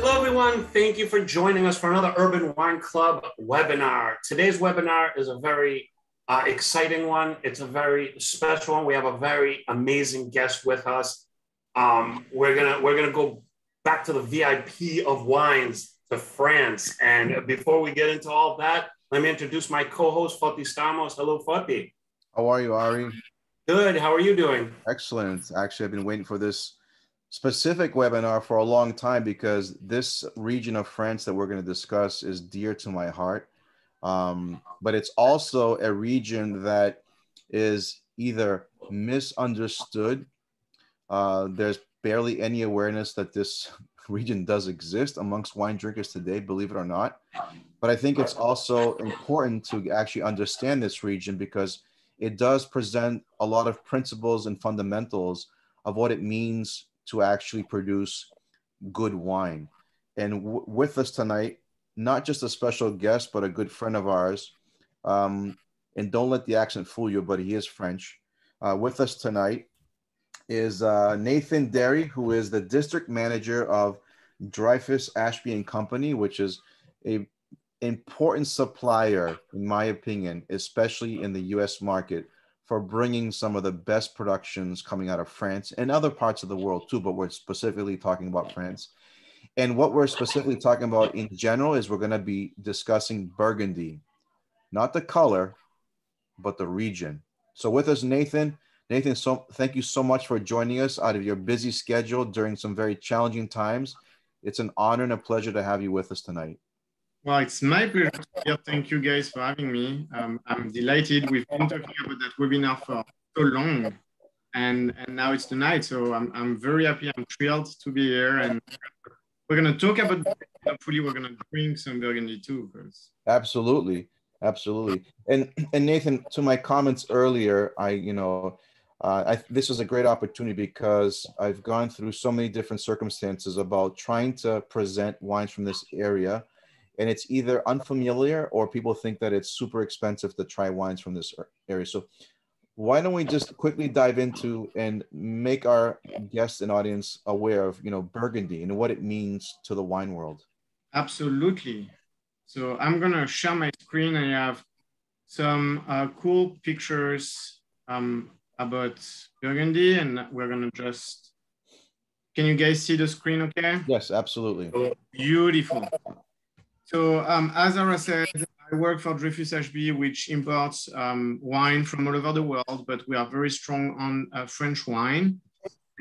Hello, everyone. Thank you for joining us for another Urban Wine Club webinar. Today's webinar is a very uh, exciting one. It's a very special one. We have a very amazing guest with us. Um, we're gonna we're gonna go back to the VIP of wines to France. And before we get into all that, let me introduce my co-host Foti Stamos. Hello, Foti. How are you, Ari? Good. How are you doing? Excellent. Actually, I've been waiting for this specific webinar for a long time because this region of France that we're going to discuss is dear to my heart. Um, but it's also a region that is either misunderstood. Uh, there's barely any awareness that this region does exist amongst wine drinkers today, believe it or not. But I think it's also important to actually understand this region because it does present a lot of principles and fundamentals of what it means to actually produce good wine. And w- with us tonight, not just a special guest, but a good friend of ours. Um, and don't let the accent fool you, but he is French. Uh, with us tonight is uh, Nathan Derri, who is the district manager of Dreyfus Ashby and Company, which is a important supplier, in my opinion, especially in the U.S. market for bringing some of the best productions coming out of France and other parts of the world too. But we're specifically talking about France. And what we're specifically talking about in general is we're going to be discussing Burgundy, not the color, but the region. So with us, Nathan. Nathan, so thank you so much for joining us out of your busy schedule during some very challenging times. It's an honor and a pleasure to have you with us tonight. Well, it's my pleasure Thank you guys for having me. Um, I'm delighted. We've been talking about that webinar for so long, and, and now it's tonight. So I'm, I'm very happy. I'm thrilled to be here. And we're going to talk about, hopefully, we're going to drink some Burgundy too. Cause... Absolutely. Absolutely. And, and Nathan, to my comments earlier, I, you know, uh, I, this was a great opportunity because I've gone through so many different circumstances about trying to present wines from this area. And it's either unfamiliar or people think that it's super expensive to try wines from this area. So, why don't we just quickly dive into and make our guests and audience aware of you know Burgundy and what it means to the wine world? Absolutely. So I'm gonna share my screen. I have some uh, cool pictures um, about Burgundy, and we're gonna just. Can you guys see the screen? Okay. Yes, absolutely. Oh, beautiful. So um, as Ara said, I work for Dreyfus Ashby, which imports um, wine from all over the world, but we are very strong on uh, French wine.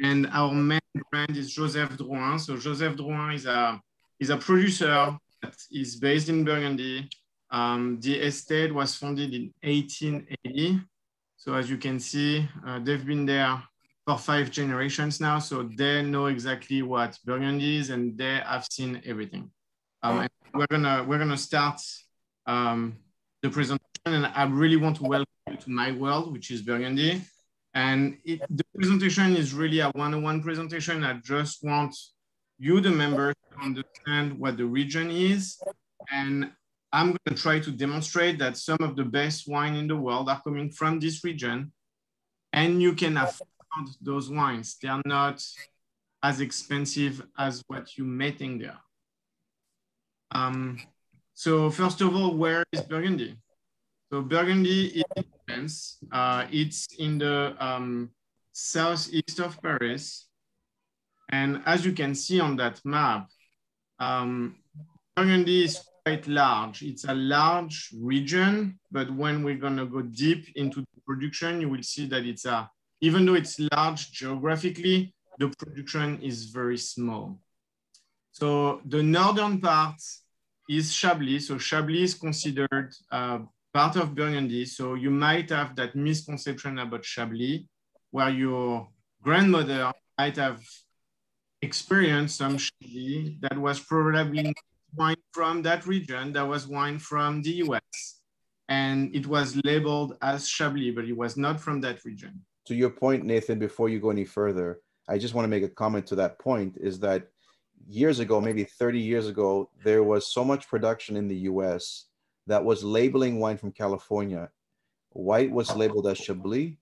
And our main brand is Joseph Drouhin. So Joseph Drouhin is a, is a producer that is based in Burgundy. Um, the estate was founded in 1880. So as you can see, uh, they've been there for five generations now. So they know exactly what Burgundy is and they have seen everything. Um, we're gonna we're gonna start um, the presentation, and I really want to welcome you to my world, which is Burgundy. And it, the presentation is really a one-on-one presentation. I just want you, the members, to understand what the region is, and I'm going to try to demonstrate that some of the best wine in the world are coming from this region and you can afford those wines. They are not as expensive as what you may think they are. Um, so first of all, where is Burgundy? So Burgundy is in France. Uh, it's in the um, southeast of Paris. And as you can see on that map, um, Burgundy is quite large. It's a large region, but when we're gonna go deep into the production, you will see that it's a, even though it's large geographically, the production is very small. So the northern part is Chablis. So Chablis is considered uh, part of Burgundy. So you might have that misconception about Chablis, where your grandmother might have experienced some Chablis that was probably wine from that region that was wine from the US. And it was labeled as Chablis, but it was not from that region. To your point, Nathan, before you go any further, I just want to make a comment to that point is that years ago, maybe 30 years ago, there was so much production in the US that was labeling wine from California. White was labeled as Chablis,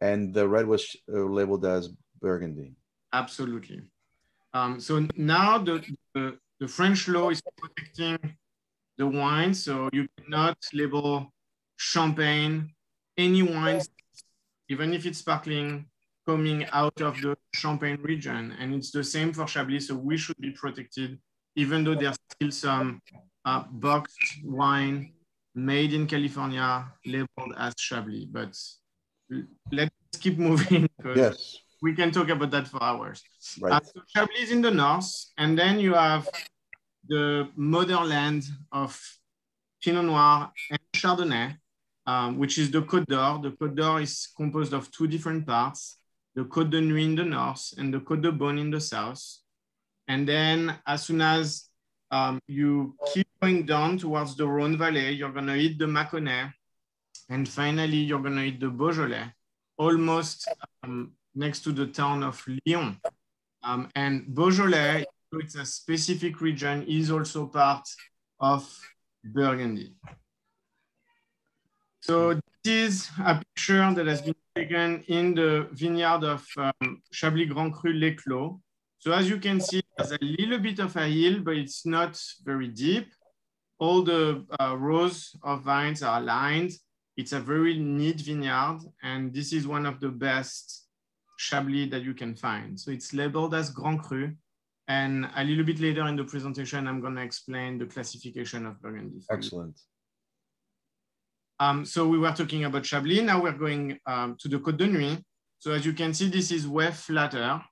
and the red was uh, labeled as Burgundy. Absolutely. Um, so now the, the, the French law is protecting the wine, so you cannot label champagne, any wine, even if it's sparkling, coming out of the Champagne region. And it's the same for Chablis, so we should be protected, even though there's still some uh, boxed wine made in California labeled as Chablis. But let's keep moving. Yes. We can talk about that for hours. Right. Uh, so Chablis is in the north, and then you have the motherland of Pinot Noir and Chardonnay, um, which is the Côte d'Or. The Côte d'Or is composed of two different parts, the Côte de Nuits in the north and the Côte de Beaune in the south. And then as soon as um, you keep going down towards the Rhone Valley, you're gonna hit the Mâconnais, and finally you're gonna hit the Beaujolais, almost um, next to the town of Lyon. Um, and Beaujolais, it's a specific region, is also part of Burgundy. So this is a picture that has been taken in the vineyard of um, Chablis Grand Cru Les Clos. So as you can see, there's a little bit of a hill, but it's not very deep. All the uh, rows of vines are lined. It's a very neat vineyard, and this is one of the best Chablis that you can find. So it's labeled as Grand Cru, and a little bit later in the presentation, I'm gonna explain the classification of Burgundy. Excellent. Um, so we were talking about Chablis. Now we're going um, to the Côte de Nuits. So as you can see, this is way flatter.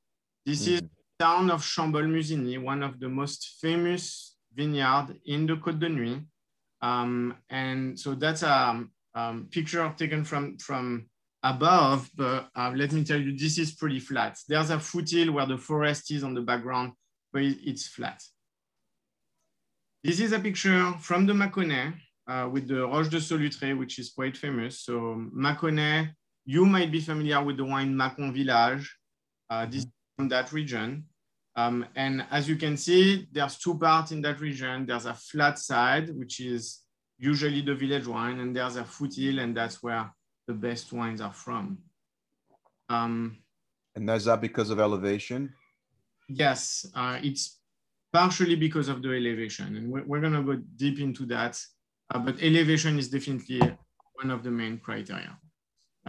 This mm. is town of Chambolle-Musigny, one of the most famous vineyard in the Côte de Nuits. Um, and so that's a um, picture taken from, from above, but uh, let me tell you, this is pretty flat. There's a foothill where the forest is on the background, but it's flat. This is a picture from the Mâconnais uh, with the Roche de Solutré, which is quite famous. So Mâconnais, you might be familiar with the wine Mâcon Village. Uh, this is from that region. Um, and as you can see, there's two parts in that region. There's a flat side, which is usually the village wine, and there's a foothill, and that's where the best wines are from. Um, and is that because of elevation? Yes, uh, it's partially because of the elevation, and we're, we're gonna go deep into that. Uh, but elevation is definitely one of the main criteria.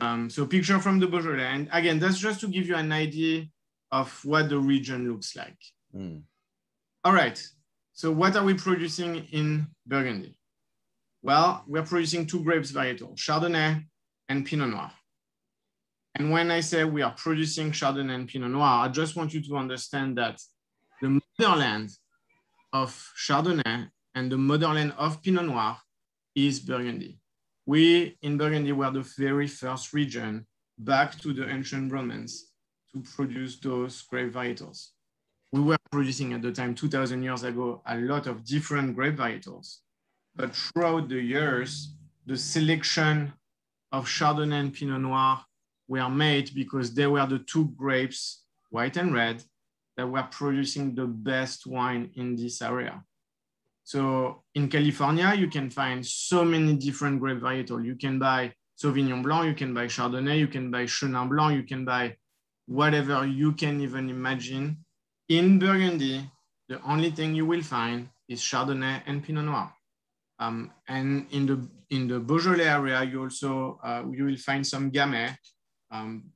Um, so picture from the Beaujolais, and again, that's just to give you an idea of what the region looks like. Mm. All right, so what are we producing in Burgundy? Well, we're producing two grapes varietal, Chardonnay and Pinot Noir. And when I say we are producing Chardonnay and Pinot Noir, I just want you to understand that the motherland of Chardonnay and the motherland of Pinot Noir is Burgundy. We in Burgundy were the very first region back to the ancient Romans to produce those grape varietals. We were producing at the time, 2000 years ago, a lot of different grape varietals. But throughout the years, the selection of Chardonnay and Pinot Noir were made because they were the two grapes, white and red, that were producing the best wine in this area. So in California, you can find so many different grape varietal. You can buy Sauvignon Blanc, you can buy Chardonnay, you can buy Chenin Blanc, you can buy whatever you can even imagine. In Burgundy, the only thing you will find is Chardonnay and Pinot Noir. Um, and in the in the Beaujolais area, you also uh, you will find some Gamay, um,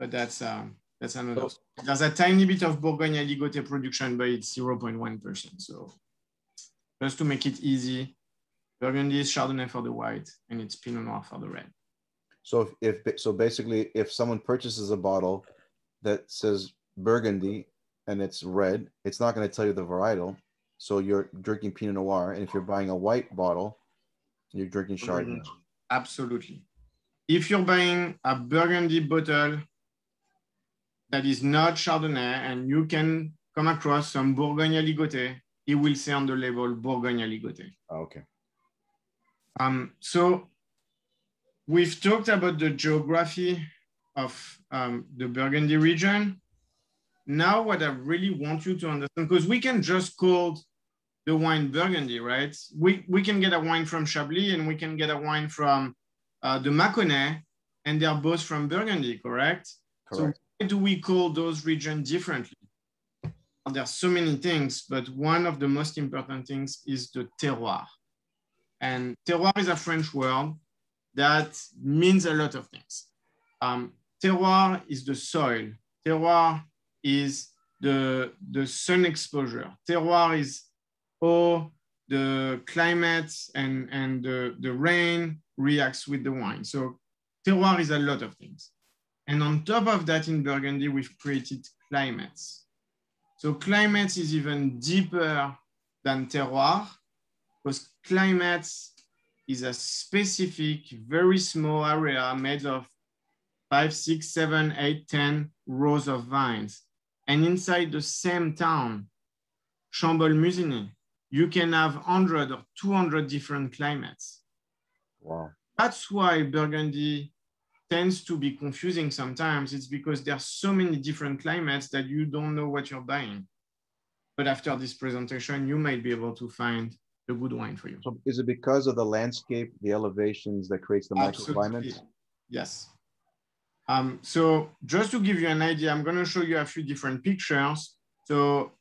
but that's uh, that's another. There's a tiny bit of Bourgogne Aligoté production, but it's 0.1 percent. So just to make it easy, Burgundy is Chardonnay for the white, and it's Pinot Noir for the red. So if, if so, basically, if someone purchases a bottle that says Burgundy and it's red, it's not going to tell you the varietal. So you're drinking Pinot Noir, and if you're buying a white bottle, you're drinking Chardonnay. Absolutely. If you're buying a Burgundy bottle that is not Chardonnay, and you can come across some Bourgogne Aligoté, it will say on the label Bourgogne Aligoté. Oh, okay. Um, so we've talked about the geography of um, the Burgundy region. Now, what I really want you to understand, because we can just call the wine Burgundy, right? We, we can get a wine from Chablis and we can get a wine from uh, the Mâconnais, and they're both from Burgundy, correct? Correct. So why do we call those regions differently? There are so many things, but one of the most important things is the terroir. And terroir is a French word that means a lot of things. Um, terroir is the soil. Terroir is the, the sun exposure. Terroir is how the climate and, and the, the rain reacts with the wine. So terroir is a lot of things. And on top of that, in Burgundy, we've created climates. So climate is even deeper than terroir because climate is a specific, very small area made of five, six, seven, eight, ten rows of vines. And inside the same town, Chambolle-Musigny, you can have 100 or 200 different climates. Wow. That's why Burgundy tends to be confusing sometimes. It's because there are so many different climates that you don't know what you're buying. But after this presentation, you might be able to find a good wine for you. So is it because of the landscape, the elevations that creates the microclimates? Yes. Um, so just to give you an idea, I'm going to show you a few different pictures. So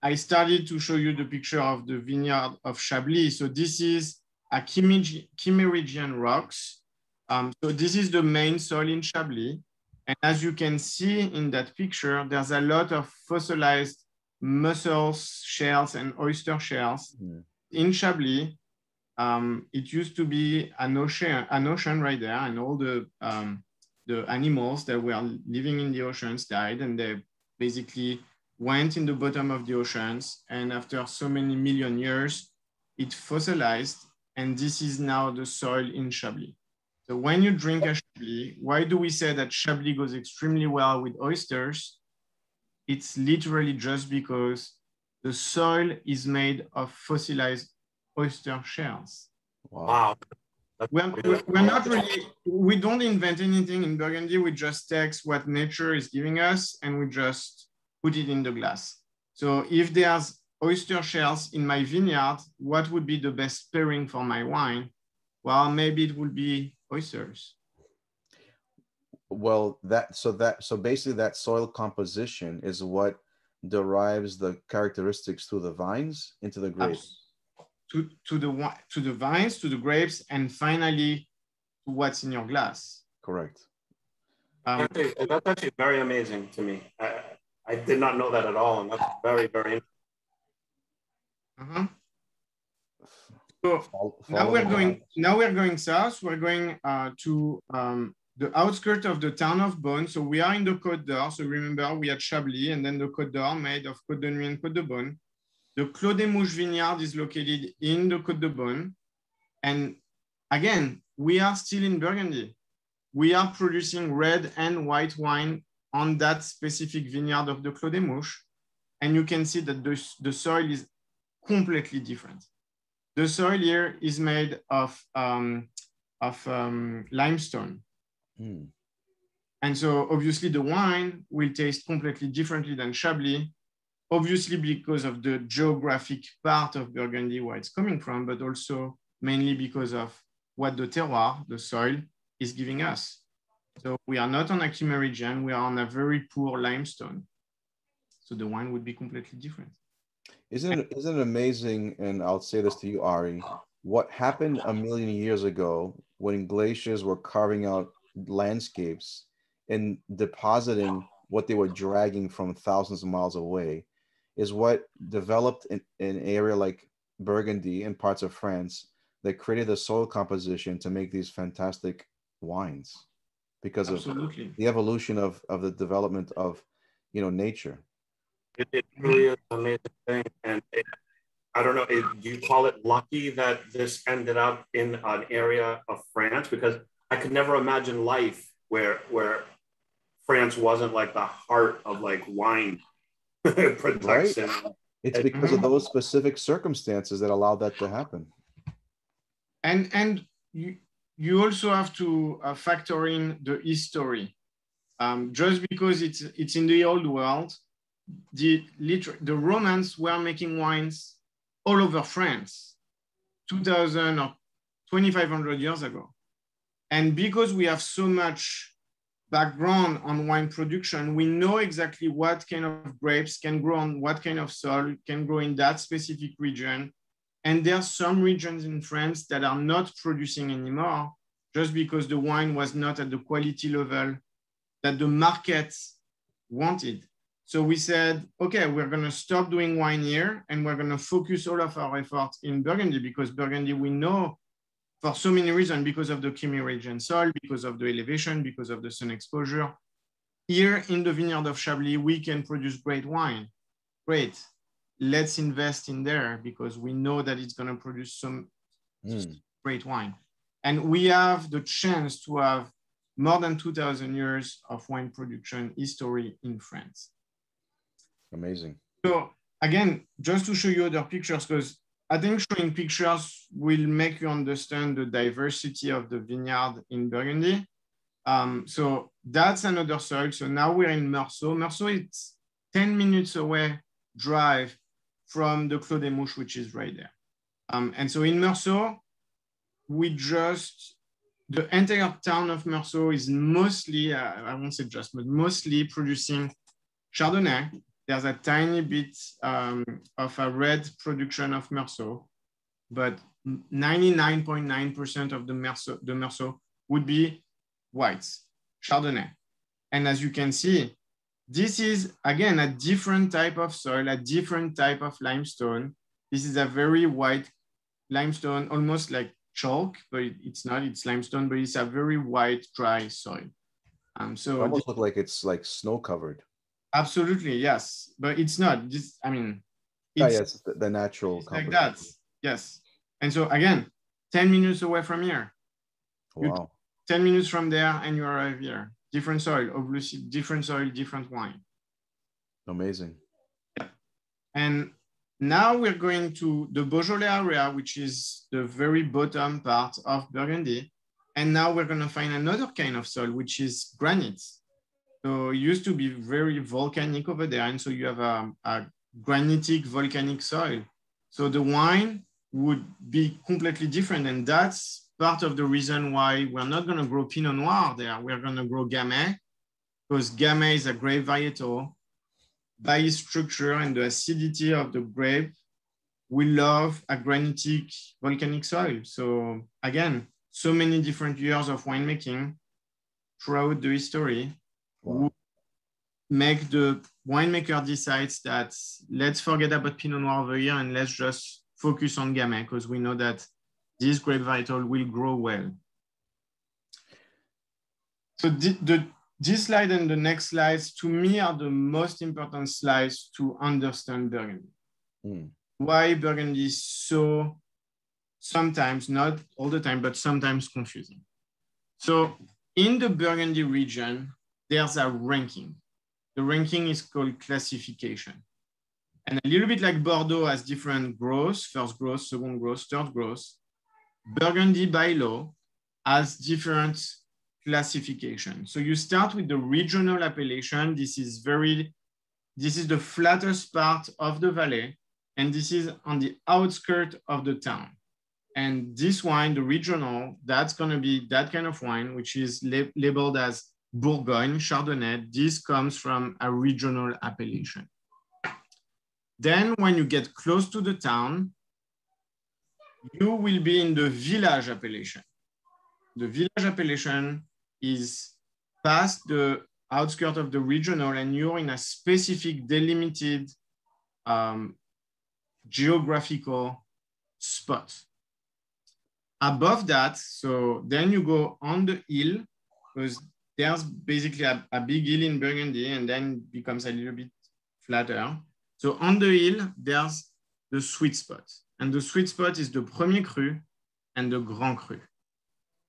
I started to show you the picture of the vineyard of Chablis. So this is a Kimmeridgian rocks. Um, so this is the main soil in Chablis. And as you can see in that picture, there's a lot of fossilized mussels, shells, and oyster shells. Mm. In Chablis, um, it used to be an ocean, an ocean right there, and all the um, the animals that were living in the oceans died, and they basically went in the bottom of the oceans. And after so many million years, it fossilized, and this is now the soil in Chablis. So when you drink a Chablis, why do we say that Chablis goes extremely well with oysters? it's literally just because the soil is made of fossilized oyster shells. Wow. We're, we're not really, we don't invent anything in Burgundy. We just take what nature is giving us and we just put it in the glass. So if there's oyster shells in my vineyard, what would be the best pairing for my wine? Well, maybe it would be oysters. Well that so that so basically that soil composition is what derives the characteristics through the vines into the grapes. to, to the to the vines to the grapes and finally to what's in your glass. Correct. Um, that's actually very amazing to me. I, I did not know that at all and that's very very uh-huh. So now we're going now we're going south we're going uh, to um, the outskirts of the town of Beaune. So we are in the Côte d'Or. So remember, we had Chablis and then the Côte d'Or made of Côte de Nuits and Côte de Beaune. The Clos des Mouches vineyard is located in the Côte de Beaune. And again, we are still in Burgundy. We are producing red and white wine on that specific vineyard of the Clos des Mouches. And you can see that the, the soil is completely different. The soil here is made of, um, of um, limestone. Mm. And so obviously the wine will taste completely differently than Chablis, obviously because of the geographic part of Burgundy where it's coming from, but also mainly because of what the terroir, the soil, is giving us. So we are not on a Kimmeridgian, we are on a very poor limestone. So the wine would be completely different. Isn't it, isn't it amazing, and I'll say this to you, Ari, what happened a million years ago when glaciers were carving out landscapes and depositing what they were dragging from thousands of miles away is what developed in, in an area like Burgundy and parts of France that created the soil composition to make these fantastic wines because Absolutely. of the evolution of, of the development of you know nature. It, it really is an amazing thing, and it, I don't know. It, do you call it lucky that this ended up in an area of France? Because I could never imagine life where where France wasn't like the heart of like wine production. Right? It's because of those specific circumstances that allowed that to happen. And and you you also have to uh, factor in the history. Um, just because it's it's in the old world, the liter- the Romans were making wines all over France, 2,000 or 2,500 years ago. And because we have so much background on wine production, we know exactly what kind of grapes can grow on what kind of soil can grow in that specific region. And there are some regions in France that are not producing anymore just because the wine was not at the quality level that the market wanted. So we said, okay, we're going to stop doing wine here and we're going to focus all of our efforts in Burgundy because Burgundy, we know for so many reasons, because of the Kimmeridgian soil, because of the elevation, because of the sun exposure. Here in the vineyard of Chablis, we can produce great wine. Great. Let's invest in there because we know that it's going to produce some mm. great wine. And we have the chance to have more than 2000 years of wine production history in France. Amazing. So again, just to show you other pictures, because I think showing pictures will make you understand the diversity of the vineyard in Burgundy. Um, so that's another soil. So now we're in Meursault. Meursault is 10 minutes away drive from the Clos des Mouches, which is right there. Um, and so in Meursault, we just, the entire town of Meursault is mostly, uh, I won't say just, but mostly producing Chardonnay, there's a tiny bit um, of a red production of Meursault, but 99.9% of the Meursault, the Meursault would be whites, Chardonnay. And as you can see, this is, again, a different type of soil, a different type of limestone. This is a very white limestone, almost like chalk, but it's not, it's limestone, but it's a very white, dry soil. Um, so it almost look like it's like snow covered. Absolutely, yes, but it's not. Just I mean, oh, it's, oh, yes, the, the natural like that. Yes, and so again, ten minutes away from here. Wow. ten minutes from there, and you arrive here. Different soil, obviously, different soil, different wine. Amazing. Yeah. And now we're going to the Beaujolais area, which is the very bottom part of Burgundy. And now we're going to find another kind of soil, which is granite. So it used to be very volcanic over there. And so you have a, a granitic volcanic soil. So the wine would be completely different. And that's part of the reason why we're not going to grow Pinot Noir there. We're going to grow Gamay because Gamay is a grape varietal. By its structure and the acidity of the grape, we love a granitic volcanic soil. So again, so many different years of winemaking throughout the history wow. make the winemaker decides that let's forget about Pinot Noir over here and let's just focus on Gamay because we know that this grape varietal will grow well. So the, the, this slide and the next slides to me are the most important slides to understand Burgundy. Mm. Why Burgundy is so sometimes, not all the time, but sometimes confusing. So in the Burgundy region, there's a ranking. The ranking is called classification. And a little bit like Bordeaux has different growths, first growth, second growth, third growth, Burgundy by law has different classification. So you start with the regional appellation. This is very, this is the flattest part of the valley. And this is on the outskirt of the town. And this wine, the regional, that's gonna be that kind of wine, which is labeled as Bourgogne, Chardonnay, this comes from a regional appellation. Then when you get close to the town, you will be in the village appellation. The village appellation is past the outskirts of the regional and you're in a specific delimited um, geographical spot. Above that, so then you go on the hill because there's basically a, a big hill in Burgundy and then becomes a little bit flatter. So on the hill, there's the sweet spot. And the sweet spot is the Premier Cru and the Grand Cru.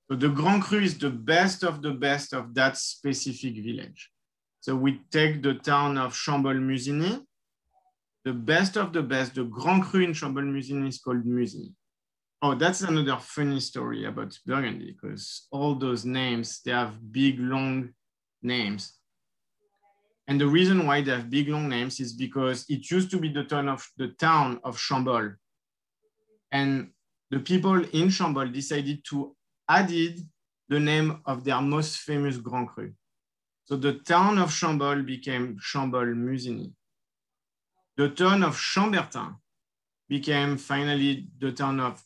So the Grand Cru is the best of the best of that specific village. So we take the town of Chambolle-Musigny. The best of the best, the Grand Cru in Chambolle-Musigny is called Musigny. Oh, that's another funny story about Burgundy because all those names, they have big, long names. And the reason why they have big, long names is because it used to be the town of the town of Chambolle. And the people in Chambolle decided to add the name of their most famous Grand Cru. So the town of Chambolle became Chambolle-Musigny. The town of Chambertin became finally the town of,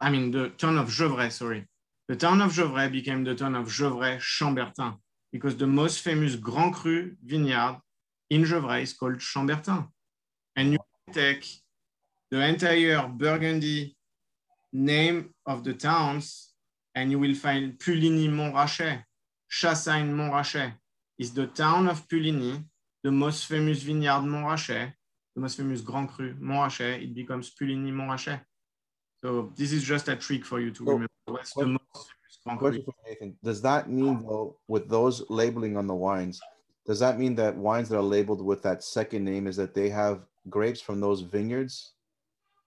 I mean, the town of Gevrey, sorry. The town of Gevrey became the town of Gevrey-Chambertin because the most famous Grand Cru vineyard in Gevrey is called Chambertin. And you take the entire Burgundy name of the towns and you will find Puligny-Montrachet, Chassagne-Montrachet is the town of Puligny, the most famous vineyard Montrachet, the most famous Grand Cru Montrachet, it becomes Puligny-Montrachet. So this is just a trick for you to so, remember what's what, the most famous Grand Cru. Does that mean though, with those labeling on the wines, does that mean that wines that are labeled with that second name is that they have grapes from those vineyards?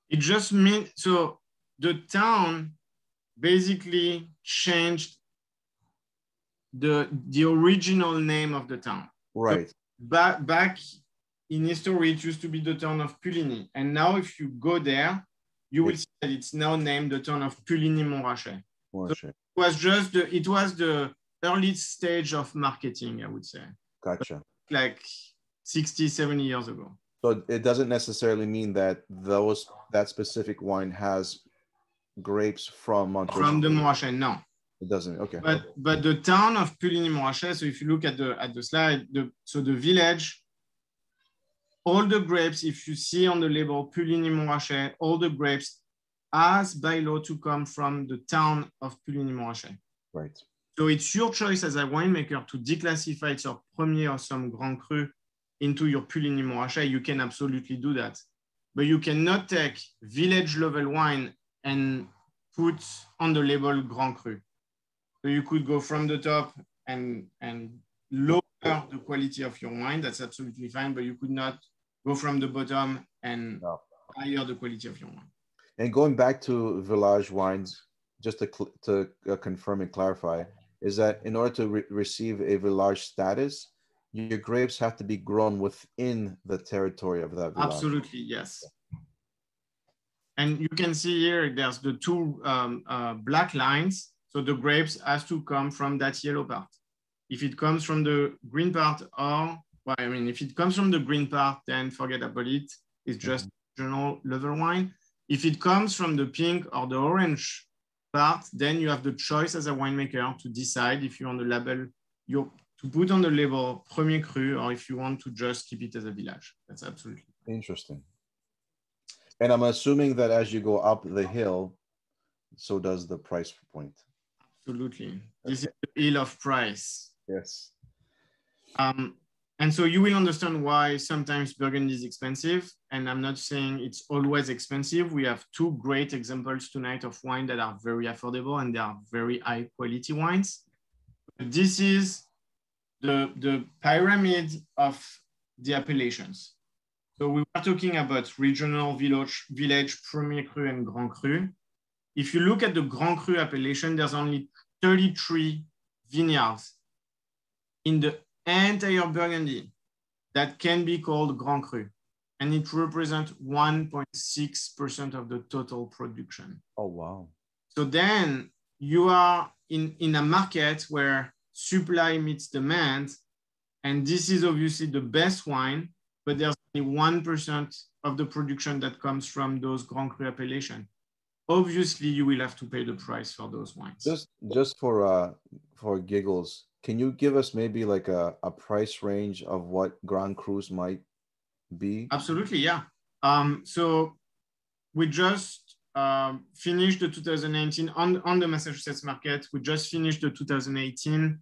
It just means so the town basically changed the the original name of the town. Right. So back back in history, it used to be the town of Puligny, and now if you go there, you will see that it's now named the town of Puligny-Montrachet. So it was just the it was the early stage of marketing, I would say. Gotcha. Like 60, 70 years ago. So it doesn't necessarily mean that those that specific wine has grapes from Montrachet. From the Montrachet, no. It doesn't. Okay. But but the town of Puligny-Montrachet. So if you look at the at the slide, the, so the village, all the grapes, if you see on the label Puligny-Montrachet, all the grapes as by law to come from the town of Puligny-Montrachet. Right. So it's your choice as a winemaker to declassify your premier or some Grand Cru into your Puligny-Montrachet. You can absolutely do that. But you cannot take village level wine and put on the label Grand Cru. So you could go from the top and, and lower the quality of your wine. That's absolutely fine, but you could not go from the bottom and no. higher the quality of your wine. And going back to village wines, just to, to uh, confirm and clarify, is that in order to re receive a village status, your grapes have to be grown within the territory of that village. Absolutely, yes. And you can see here, there's the two um, uh, black lines. So the grapes has to come from that yellow part. If it comes from the green part or, well, I mean, if it comes from the green part, then forget about it. It's mm-hmm. just general level wine. If it comes from the pink or the orange part, then you have the choice as a winemaker to decide if you want the label, you to put on the label Premier Cru or if you want to just keep it as a village. That's absolutely interesting. And I'm assuming that as you go up the hill, so does the price point. Absolutely. This is the hill of price. Yes. Um, and so you will understand why sometimes Burgundy is expensive. And I'm not saying it's always expensive. We have two great examples tonight of wine that are very affordable and they are very high quality wines. This is the, the pyramid of the appellations. So we were talking about regional village, village Premier Cru and Grand Cru. If you look at the Grand Cru appellation, there's only 33 vineyards in the entire Burgundy that can be called Grand Cru. And it represents 1.6% of the total production. Oh, wow. So then you are in, in a market where supply meets demand. And this is obviously the best wine, but there's only 1% of the production that comes from those Grand Cru appellation. Obviously, you will have to pay the price for those wines. Just, just for uh, for giggles, can you give us maybe like a, a price range of what Grand Crus might be? Absolutely, yeah. Um, so we just um, finished the 2019 on, on the Massachusetts market. We just finished the 2018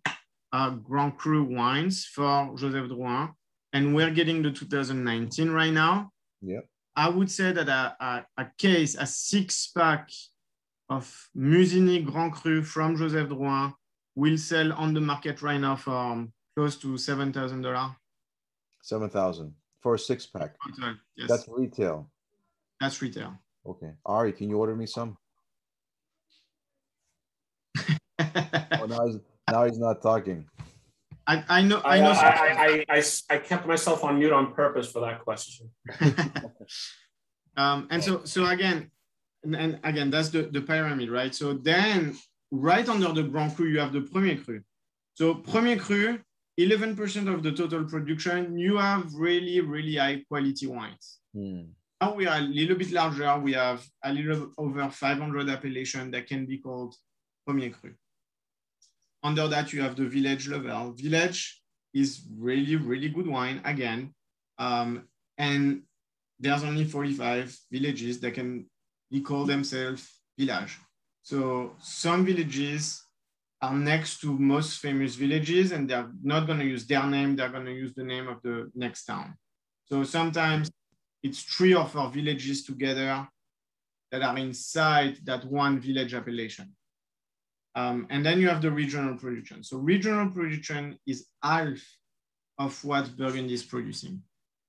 uh, Grand Cru wines for Joseph Drouhin and we're getting the 2019 right now. Yeah. I would say that a, a, a case, a six pack of Musigny Grand Cru from Joseph Drouhin will sell on the market right now for um, close to $7,000. 7,000 for a six pack. Yes. That's retail. That's retail. Okay. Ari, can you order me some? oh, now, he's, now he's not talking. I, I know. I, know. I, I, I, I, kept myself on mute on purpose for that question. um, and so, so again, and, and, again, that's the, the pyramid, right? So then right under the Grand Cru, you have the Premier Cru. So Premier Cru 11% of the total production, you have really, really high quality wines. Hmm. Now we are a little bit larger. We have a little over 500 appellations that can be called Premier Cru. Under that, you have the village level. Village is really, really good wine again. Um, and there's only 45 villages that can be called themselves village. So some villages are next to most famous villages and they're not going to use their name, they're going to use the name of the next town. So sometimes it's three or four villages together that are inside that one village appellation. Um, and then you have the regional production. So regional production is half of what Burgundy is producing.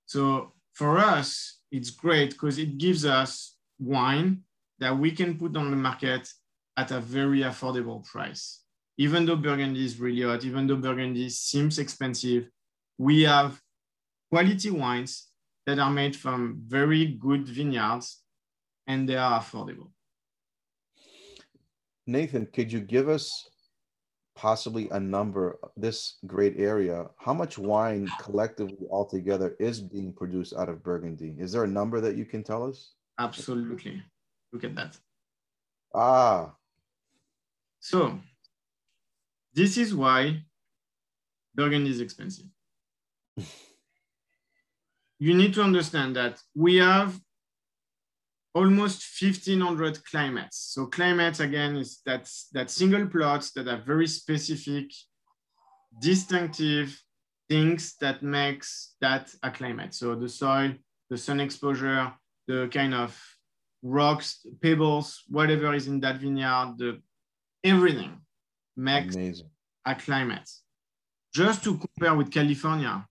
So for us, it's great because it gives us wine that we can put on the market at a very affordable price. Even though Burgundy is really hot, even though Burgundy seems expensive, we have quality wines that are made from very good vineyards and they are affordable. Nathan, could you give us possibly a number this great area? How much wine collectively altogether is being produced out of burgundy? Is there a number that you can tell us? Absolutely. Look at that. Ah so this is why burgundy is expensive you need to understand that we have almost 1500 climates. So climates again is that, that single plots that are very specific, distinctive things that makes that a climate. So the soil, the sun exposure, the kind of rocks, pebbles, whatever is in that vineyard, the everything makes Amazing. a climate. Just to compare with California,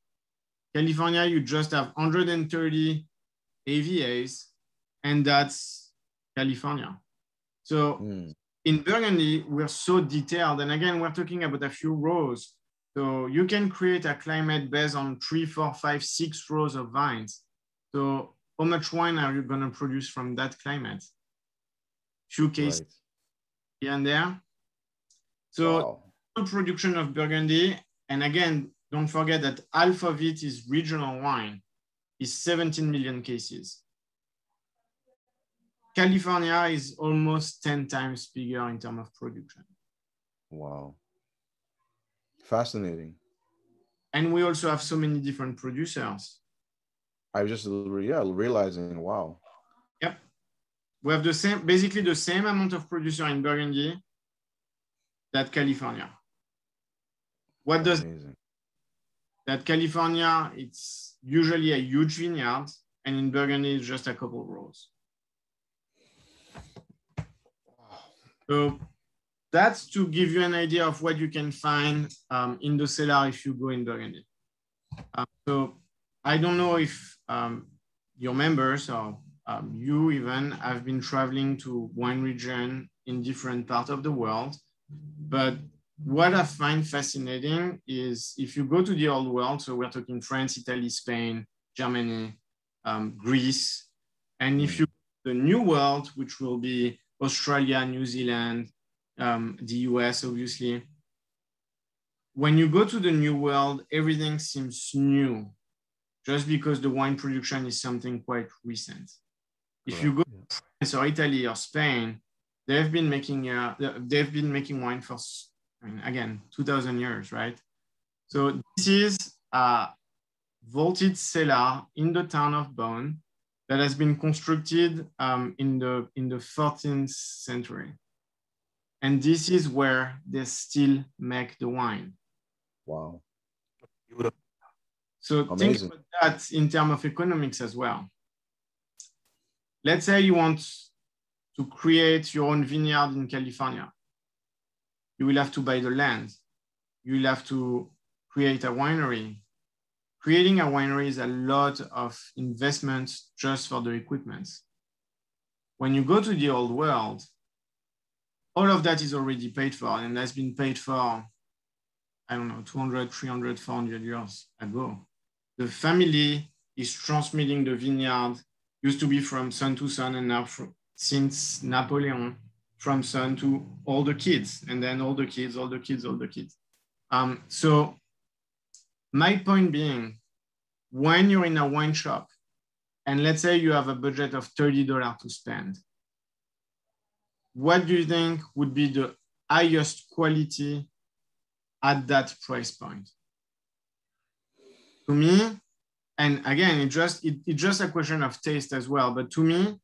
California, you just have 130 AVAs, and that's California. So Mm. in Burgundy, we're so detailed. And again, we're talking about a few rows. So you can create a climate based on three, four, five, six rows of vines. So how much wine are you going to produce from that climate? Few cases Right. Here and there. So Wow. production of Burgundy, and again, don't forget that half of it is regional wine, is 17 million cases. California is almost 10 times bigger in terms of production. wow fascinating And we also have so many different producers. i was just yeah realizing wow Yep. We have the same, basically the same amount of producer in Burgundy that California. What does amazing that California, it's usually a huge vineyard, and in Burgundy, it's just a couple rows. So that's to give you an idea of what you can find um, in the cellar if you go in Burgundy. Um, so I don't know if um, your members or um, you even have been traveling to wine region in different parts of the world, but what I find fascinating is if you go to the old world, so we're talking France, Italy, Spain, Germany, um, Greece, and if you the new world, which will be Australia, New Zealand, um, the US, obviously. When you go to the new world, everything seems new, just because the wine production is something quite recent. If you go Correct, to France or Italy or Spain, they've been making uh, they've been making wine for I mean, again 2,000 years, right? So this is a vaulted cellar in the town of Beaune that has been constructed um, in the in the 14th century, and this is where they still make the wine. wow Beautiful. So think Amazing. about that in terms of economics as well. Let's say you want to create your own vineyard in California. You will have to buy the land. You will have to create a winery. Creating a winery is a lot of investment just for the equipment. When you go to the old world, all of that is already paid for and has been paid for, I don't know, 200, 300, 400 years ago the family is transmitting the vineyard used to be from son to son and now from, since napoleon from son to all the kids and then all the kids all the kids all the kids um, so my point being, when you're in a wine shop, and let's say you have a budget of $30 to spend, what do you think would be the highest quality at that price point? To me, and again, it just it, it's just a question of taste as well. But to me,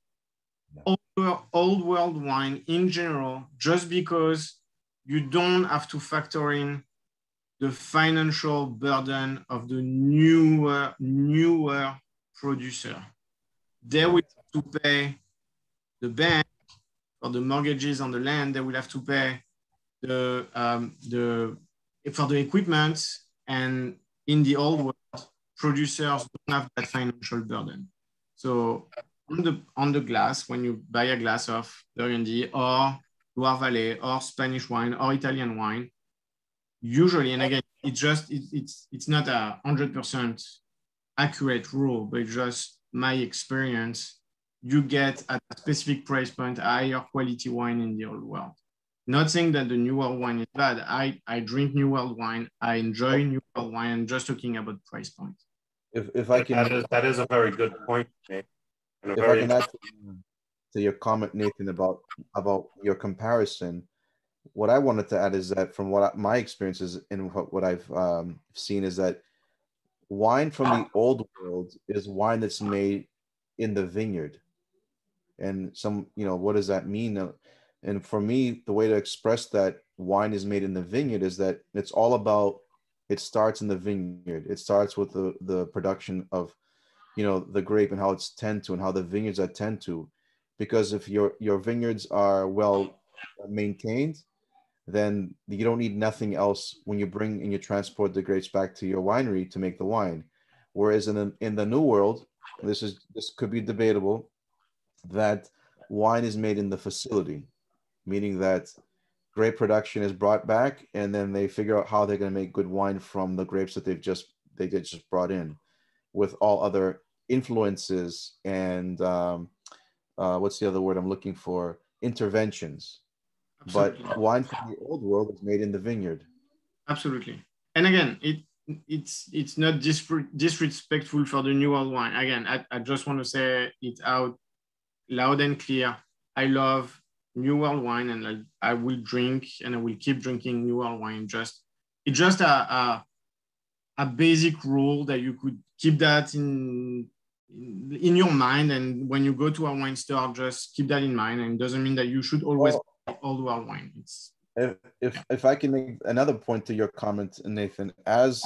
old, old world wine in general, just because you don't have to factor in the financial burden of the newer newer producer. They will have to pay the bank for the mortgages on the land. They will have to pay the um, the for the equipment and in the old world producers don't have that financial burden. So on the, on the glass, when you buy a glass of Burgundy or Loire Valley or Spanish wine or Italian wine, usually, and again, it's just, it, it's, it's not a 100% accurate rule, but just my experience, you get at a specific price point, higher quality wine in the old world. Not saying that the New World wine is bad. I, I drink New World wine. I enjoy New World wine. I'm just talking about price point if if I can, that is, that is a very good point. If I can add to, to your comment, Nathan, about about your comparison, what I wanted to add is that from what I, my experiences and what, what I've um, seen is that wine from the old world is wine that's made in the vineyard, and some you know what does that mean? And for me, the way to express that wine is made in the vineyard is that it's all about it starts in the vineyard. It starts with the, the production of, you know, the grape and how it's tend to and how the vineyards are tend to. Because if your your vineyards are well maintained, then you don't need nothing else when you bring and you transport the grapes back to your winery to make the wine. Whereas in the in the new world, this is this could be debatable, that wine is made in the facility, meaning that grape production is brought back and then they figure out how they're going to make good wine from the grapes that they've just they just brought in with all other influences and um, uh, what's the other word i'm looking for? Interventions. Absolutely. but wine from the old world is made in the vineyard. Absolutely. And again it it's it's not disrespectful for the new world wine. Again I, I just want to say it out loud and clear. I love New World wine, and I, I will drink and I will keep drinking New World wine. Just it's just a, a, a basic rule that you could keep that in in your mind, and when you go to a wine store, just keep that in mind. And it doesn't mean that you should always well, old world wine. It's if, if if I can make another point to your comment, Nathan, as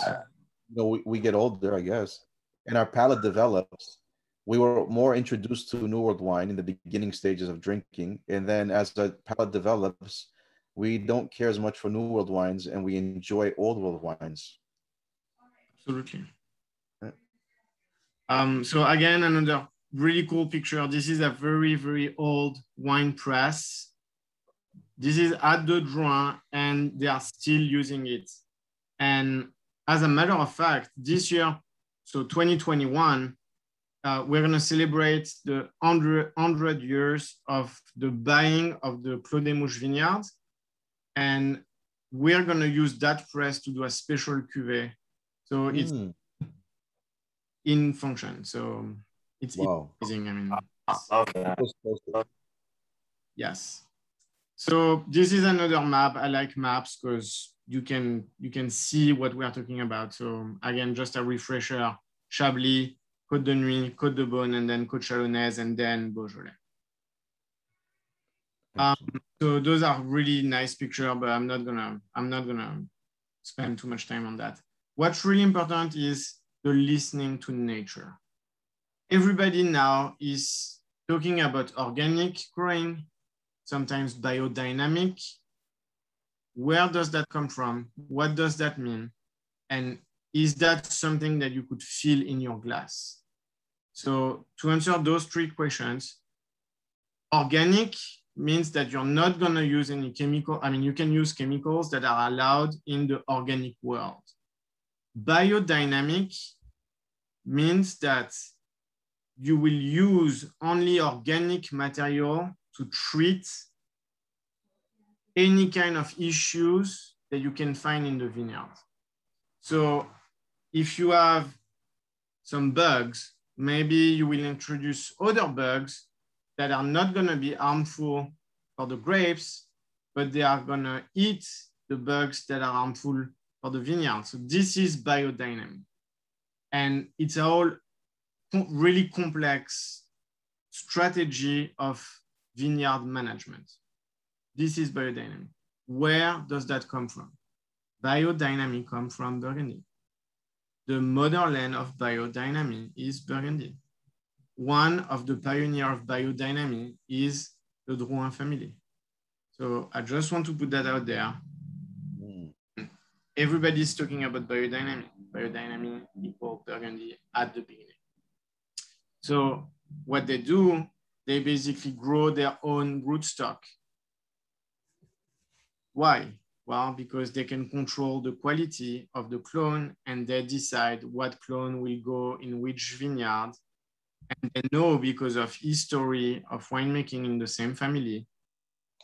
you know, we, we get older, I guess, and our palate develops we were more introduced to New World wine in the beginning stages of drinking, and then as the palate develops, we don't care as much for New World wines, and we enjoy Old World wines. Absolutely. Um, so again, another really cool picture. This is a very very old wine press. This is at the Drouhin, and they are still using it. And as a matter of fact, this year, so 2021 uh, we're going to celebrate the 100, 100 years of the buying of the Clos des Mouches vineyard. And we're going to use that press to do a special cuvee. So mm. it's in function. So it's wow. amazing. I mean, yes. So this is another map. I like maps because you can you can see what we are talking about. So again, just a refresher, Chablis, Côte de Nuits, Côte de Beaune, and then Côte Chalonnaise, and then Beaujolais. Um, so those are really nice pictures, but I'm not gonna I'm not gonna spend too much time on that. What's really important is the listening to nature. Everybody now is talking about organic growing, sometimes biodynamic. Where does that come from? What does that mean? And is that something that you could feel in your glass? So to answer those three questions, organic means that you're not going to use any chemical. I mean, you can use chemicals that are allowed in the organic world. Biodynamic means that you will use only organic material to treat any kind of issues that you can find in the vineyard. So if you have some bugs, maybe you will introduce other bugs that are not gonna be harmful for the grapes, but they are gonna eat the bugs that are harmful for the vineyard. So this is biodynamic. And it's a whole really complex strategy of vineyard management. This is biodynamic. Where does that come from? Biodynamic come from Burgundy. The motherland of biodynamic is Burgundy. One of the pioneer of biodynamic is the Drouhin family. So I just want to put that out there. Mm. Everybody's talking about biodynamic. Biodynamic equal Burgundy at the beginning. So what they do, they basically grow their own rootstock. Why? Well, because they can control the quality of the clone and they decide what clone will go in which vineyard. And they know because of history of winemaking in the same family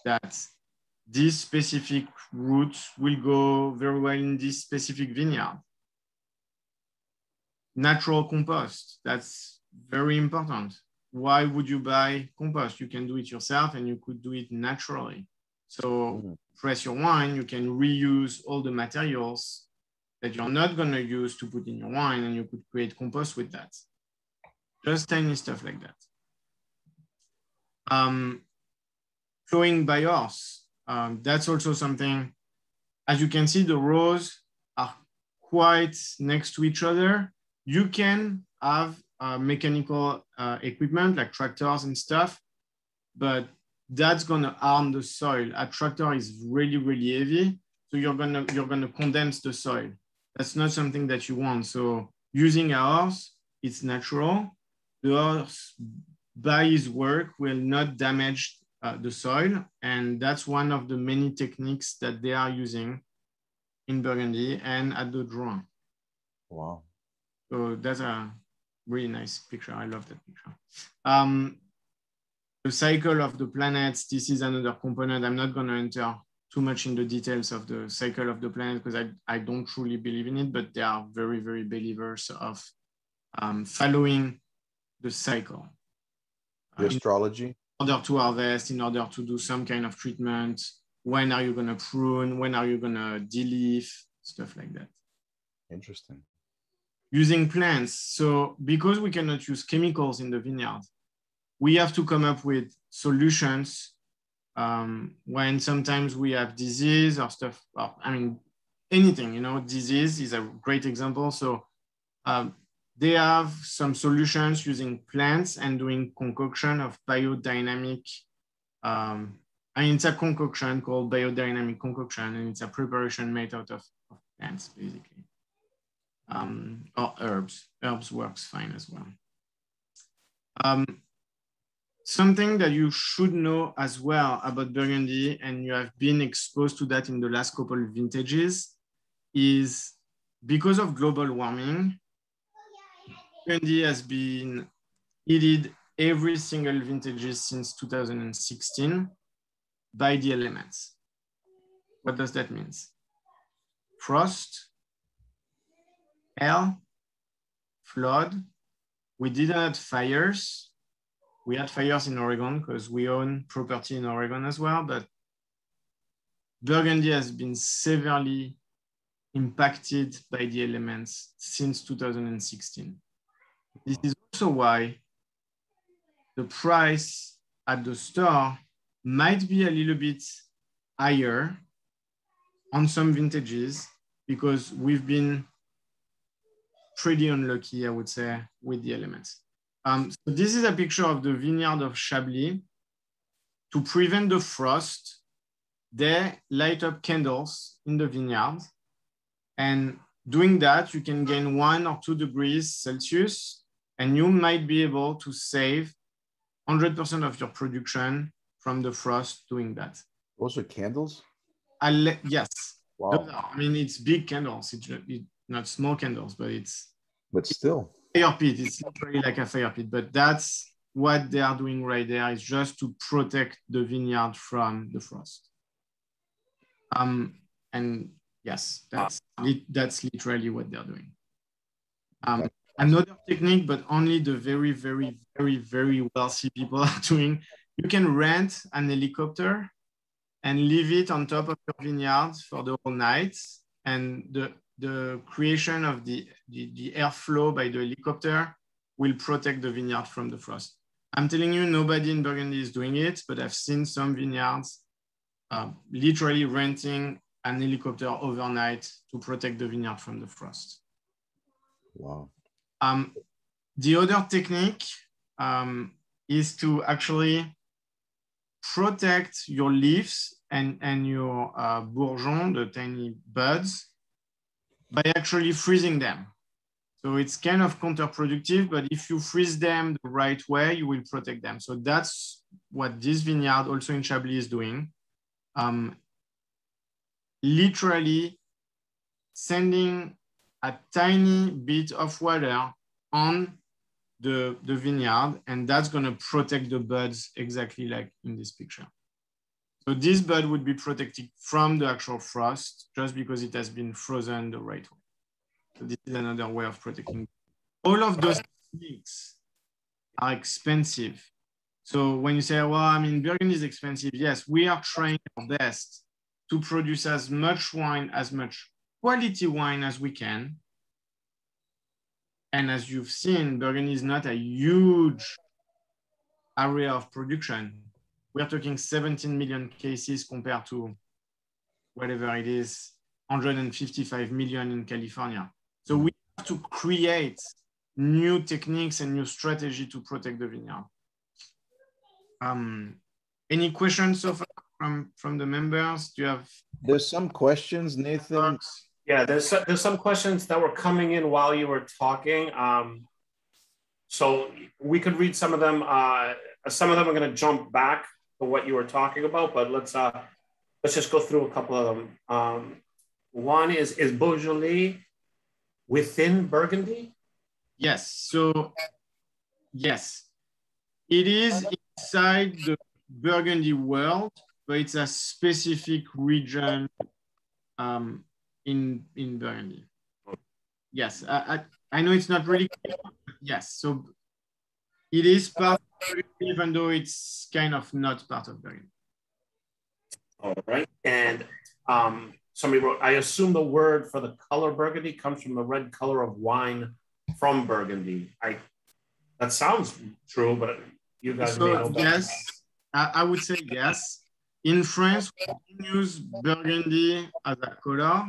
that this specific root will go very well in this specific vineyard. Natural compost, that's very important. Why would you buy compost? You can do it yourself and you could do it naturally. So mm-hmm. Press your wine, you can reuse all the materials that you're not going to use to put in your wine and you could create compost with that. Just tiny stuff like that. Um, flowing by horse, um, that's also something, as you can see, the rows are quite next to each other. You can have uh, mechanical uh, equipment like tractors and stuff, but that's gonna harm the soil. A tractor is really, really heavy. So you're gonna, you're gonna condense the soil. That's not something that you want. So using a horse, it's natural. The horse by his work will not damage uh, the soil. And that's one of the many techniques that they are using in Burgundy and at the Drouhin. Wow. So that's a really nice picture. I love that picture. Um, the cycle of the planets, this is another component. I'm not going to enter too much in the details of the cycle of the planet because I, I don't truly believe in it, but they are very, very believers of um, following the cycle. The astrology? In order to harvest, in order to do some kind of treatment, when are you going to prune, when are you going to deleaf, stuff like that. Interesting. Using plants. So because we cannot use chemicals in the vineyard, we have to come up with solutions um, when sometimes we have disease or stuff. Well, I mean, anything, you know, disease is a great example. So um, they have some solutions using plants and doing concoction of biodynamic. Um, I mean, it's a concoction called biodynamic concoction, and it's a preparation made out of, of plants, basically, um, or herbs. Herbs works fine as well. Um, Something that you should know as well about Burgundy, and you have been exposed to that in the last couple of vintages, is because of global warming, Burgundy has been heated every single vintages since 2016 by the elements. What does that mean? Frost, hail, flood. We didn't have fires we had fires in Oregon because we own property in Oregon as well, but Burgundy has been severely impacted by the elements since 2016. This is also why the price at the store might be a little bit higher on some vintages because we've been pretty unlucky, I would say, with the elements. Um, so this is a picture of the vineyard of Chablis. To prevent the frost, they light up candles in the vineyard. And doing that, you can gain one or two degrees Celsius, and you might be able to save 100% of your production from the frost doing that. Those are candles? I yes. Wow. I mean, it's big candles. It's not small candles, but it's. But still fire pit. It's not really like a fire pit, but that's what they are doing right there is just to protect the vineyard from the frost. Um, and yes, that's, that's literally what they're doing. Um, another technique, but only the very, very, very, very wealthy people are doing. You can rent an helicopter and leave it on top of your vineyard for the whole night. And the, the creation of the, the, the airflow by the helicopter will protect the vineyard from the frost. I'm telling you, nobody in Burgundy is doing it, but I've seen some vineyards uh, literally renting an helicopter overnight to protect the vineyard from the frost. Wow. Um, the other technique um, is to actually protect your leaves and, and your uh, bourgeon, the tiny buds, by actually freezing them. So it's kind of counterproductive, but if you freeze them the right way, you will protect them. So that's what this vineyard also in Chablis is doing. Um, literally sending a tiny bit of water on the, the vineyard, and that's gonna protect the buds exactly like in this picture. So this bud would be protected from the actual frost just because it has been frozen the right way. So this is another way of protecting. All of those techniques are expensive. So when you say, well, I mean, Burgundy is expensive, yes, we are trying our best to produce as much wine, as much quality wine as we can. And as you've seen, Burgundy is not a huge area of production. We're talking 17 million cases compared to whatever it is, 155 million in California. So we have to create new techniques and new strategy to protect the vineyard. Um, any questions so far from, from the members? Do you have? There's some questions, Nathan. Yeah, there's there's some questions that were coming in while you were talking. Um, so we could read some of them. Uh, some of them are going to jump back to what you were talking about, but let's uh, let's just go through a couple of them. Um, one is is Beaujolais within Burgundy? Yes. So, yes, it is inside the Burgundy world, but it's a specific region um, in in Burgundy. Yes, I, I, I know it's not really clear, yes. So it is part even though it's kind of not part of Burgundy. All right, and um, somebody wrote, I assume the word for the color burgundy comes from the red color of wine from Burgundy. I that sounds true, but you guys so, Yes, I, I, would say yes. In France, we use Burgundy as a color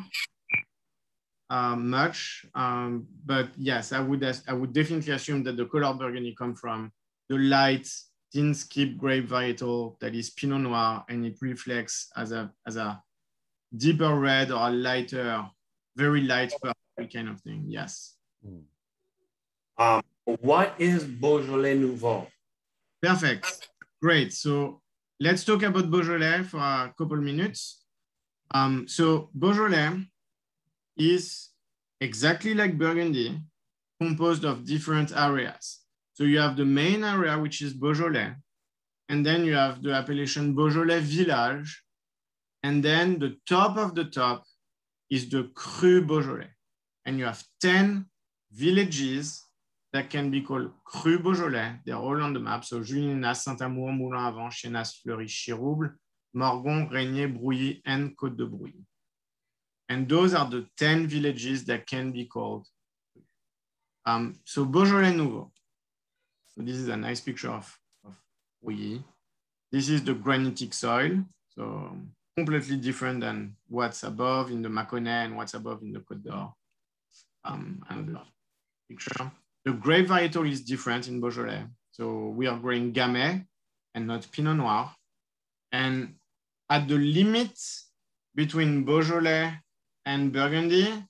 uh, much, um, but yes, I would I would definitely assume that the color Burgundy come from the light thin skip grape varietal that is Pinot Noir, and it reflects as a as a deeper red or lighter, very light purple kind of thing. Yes. Um, what is Beaujolais Nouveau? Perfect. Great. So let's talk about Beaujolais for a couple minutes. Um, so Beaujolais is exactly like Burgundy, composed of different areas. So you have the main area, which is Beaujolais, and then you have the appellation Beaujolais Village, and then the top of the top is the Cru Beaujolais. And you have 10 villages that can be called Cru Beaujolais. They're all on the map. So Julinas, Saint-Amour, Moulin-Avant, Chénas, Fleury, Chirouble, Morgon, Régnier, Brouilly, and Côte de Brouilly. And those are the 10 villages that can be called. Um, so Beaujolais Nouveau. So this is a nice picture of, of. This is the granitic soil. So completely different than what's above in the Mâconnais and what's above in the Côte d'Or. Um, and picture. The grape varietal is different in Beaujolais. So we are growing Gamay and not Pinot Noir. And at the limit between Beaujolais and Burgundy,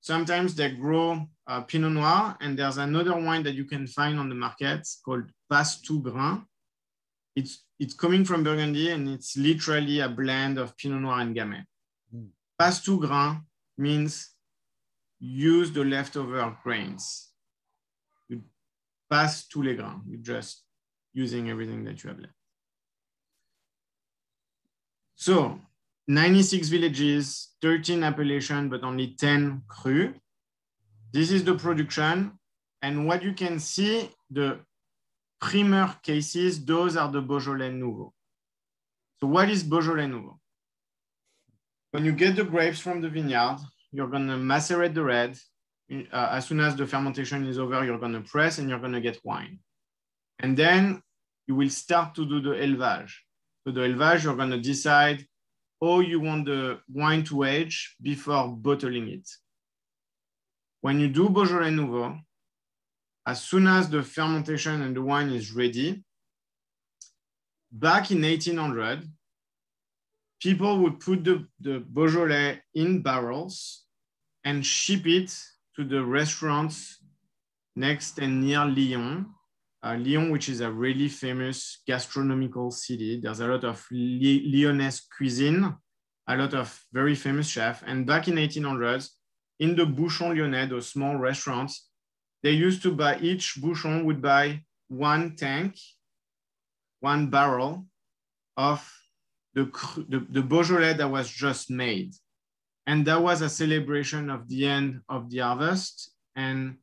sometimes they grow uh, Pinot Noir, and there's another wine that you can find on the market called Passe tout grain. It's it's coming from Burgundy and it's literally a blend of Pinot Noir and Gamay. Mm. Passe tout grain means use the leftover grains. You pass tous les grains. You're just using everything that you have left. So 96 villages, 13 appellation, but only 10 cru. This is the production. And what you can see, the primeur cases, those are the Beaujolais Nouveau. So what is Beaujolais Nouveau? When you get the grapes from the vineyard, you're gonna macerate the red. Uh, as soon as the fermentation is over, you're gonna press and you're gonna get wine. And then you will start to do the élevage. So the élevage, you're gonna decide how you want the wine to age before bottling it. When you do Beaujolais Nouveau, as soon as the fermentation and the wine is ready, back in 1800, people would put the, the Beaujolais in barrels and ship it to the restaurants next and near Lyon. Uh, Lyon, which is a really famous gastronomical city. There's a lot of Lyonnaise cuisine, a lot of very famous chefs. And back in 1800s, in the Bouchon Lyonnais, those small restaurants, they used to buy, each Bouchon would buy one tank, one barrel of the, the, the Beaujolais that was just made. And that was a celebration of the end of the harvest and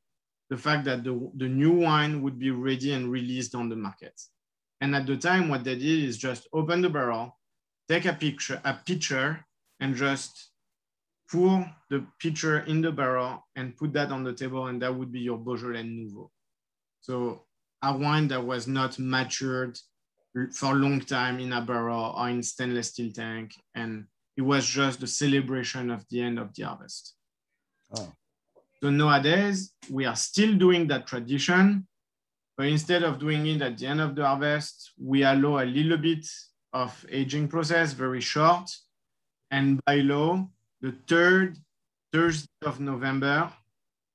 the fact that the, the new wine would be ready and released on the market. And at the time, what they did is just open the barrel, take a picture, a picture, and just pour the pitcher in the barrel and put that on the table, and that would be your Beaujolais Nouveau. So a wine that was not matured for a long time in a barrel or in stainless steel tank. And it was just the celebration of the end of the harvest. Oh. So nowadays, we are still doing that tradition, but instead of doing it at the end of the harvest, we allow a little bit of aging process, very short. And by law, the third Thursday of November,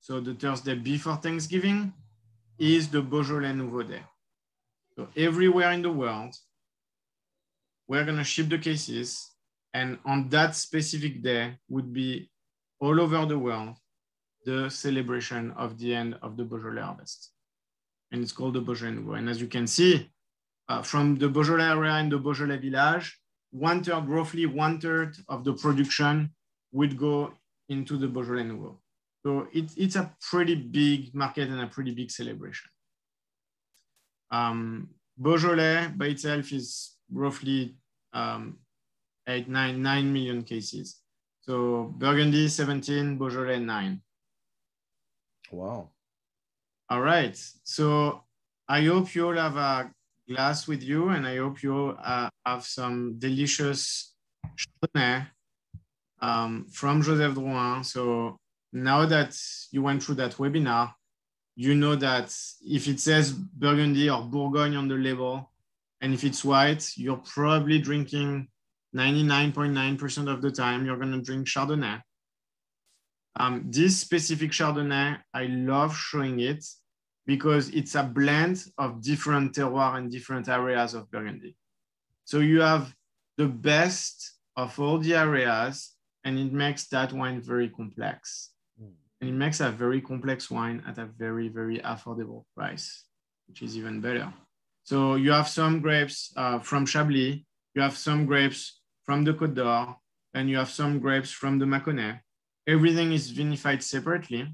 so the Thursday before Thanksgiving, is the Beaujolais Nouveau Day. So everywhere in the world, we're gonna ship the cases and on that specific day would be all over the world, the celebration of the end of the Beaujolais harvest. And it's called the Beaujolais Nouveau. And as you can see, uh, from the Beaujolais area and the Beaujolais village, one third, roughly one third of the production would go into the Beaujolais Nouveau. So it, it's a pretty big market and a pretty big celebration. Um, Beaujolais by itself is roughly um, eight, nine, nine million cases. So Burgundy 17, Beaujolais 9. Wow. All right. So I hope you all have a glass with you and I hope you uh, have some delicious Chardonnay um, from Joseph Drouhin. So now that you went through that webinar, you know that if it says Burgundy or Bourgogne on the label, and if it's white, you're probably drinking 99.9% of the time, you're gonna drink Chardonnay. Um, this specific Chardonnay, I love showing it because it's a blend of different terroir and different areas of Burgundy. So you have the best of all the areas and it makes that wine very complex. Mm. And it makes a very complex wine at a very, very affordable price, which is even better. So you have some grapes uh, from Chablis, you have some grapes from the Côte d'Or, and you have some grapes from the Mâconnais. Everything is vinified separately.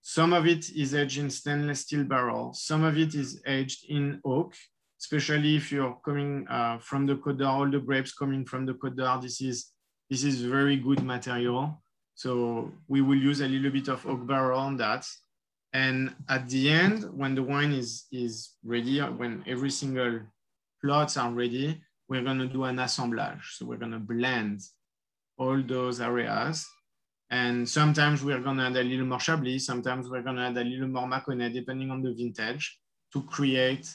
Some of it is aged in stainless steel barrel. Some of it is aged in oak, especially if you're coming uh, from the Côte d'Or, all the grapes coming from the Côte d'Or, this is this is very good material. So we will use a little bit of oak barrel on that. And at the end, when the wine is, is ready, when every single plots are ready, we're gonna do an assemblage. So we're gonna blend all those areas. And sometimes we're gonna add a little more Chablis, sometimes we're gonna add a little more Mâconnais, depending on the vintage, to create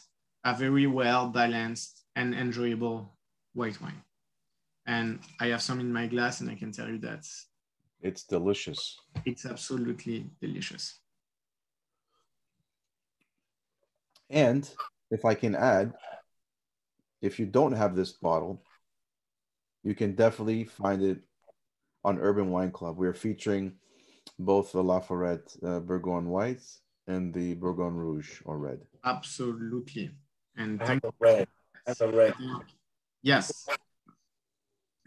a very well balanced and enjoyable white wine and I have some in my glass, and I can tell you that it's delicious. It's absolutely delicious. And if I can add, if you don't have this bottle, you can definitely find it on Urban Wine Club. We're featuring both the Laforêt uh, Bourgogne White and the Bourgogne Rouge or Red. Absolutely. And thank you. red. That's a red. Yes.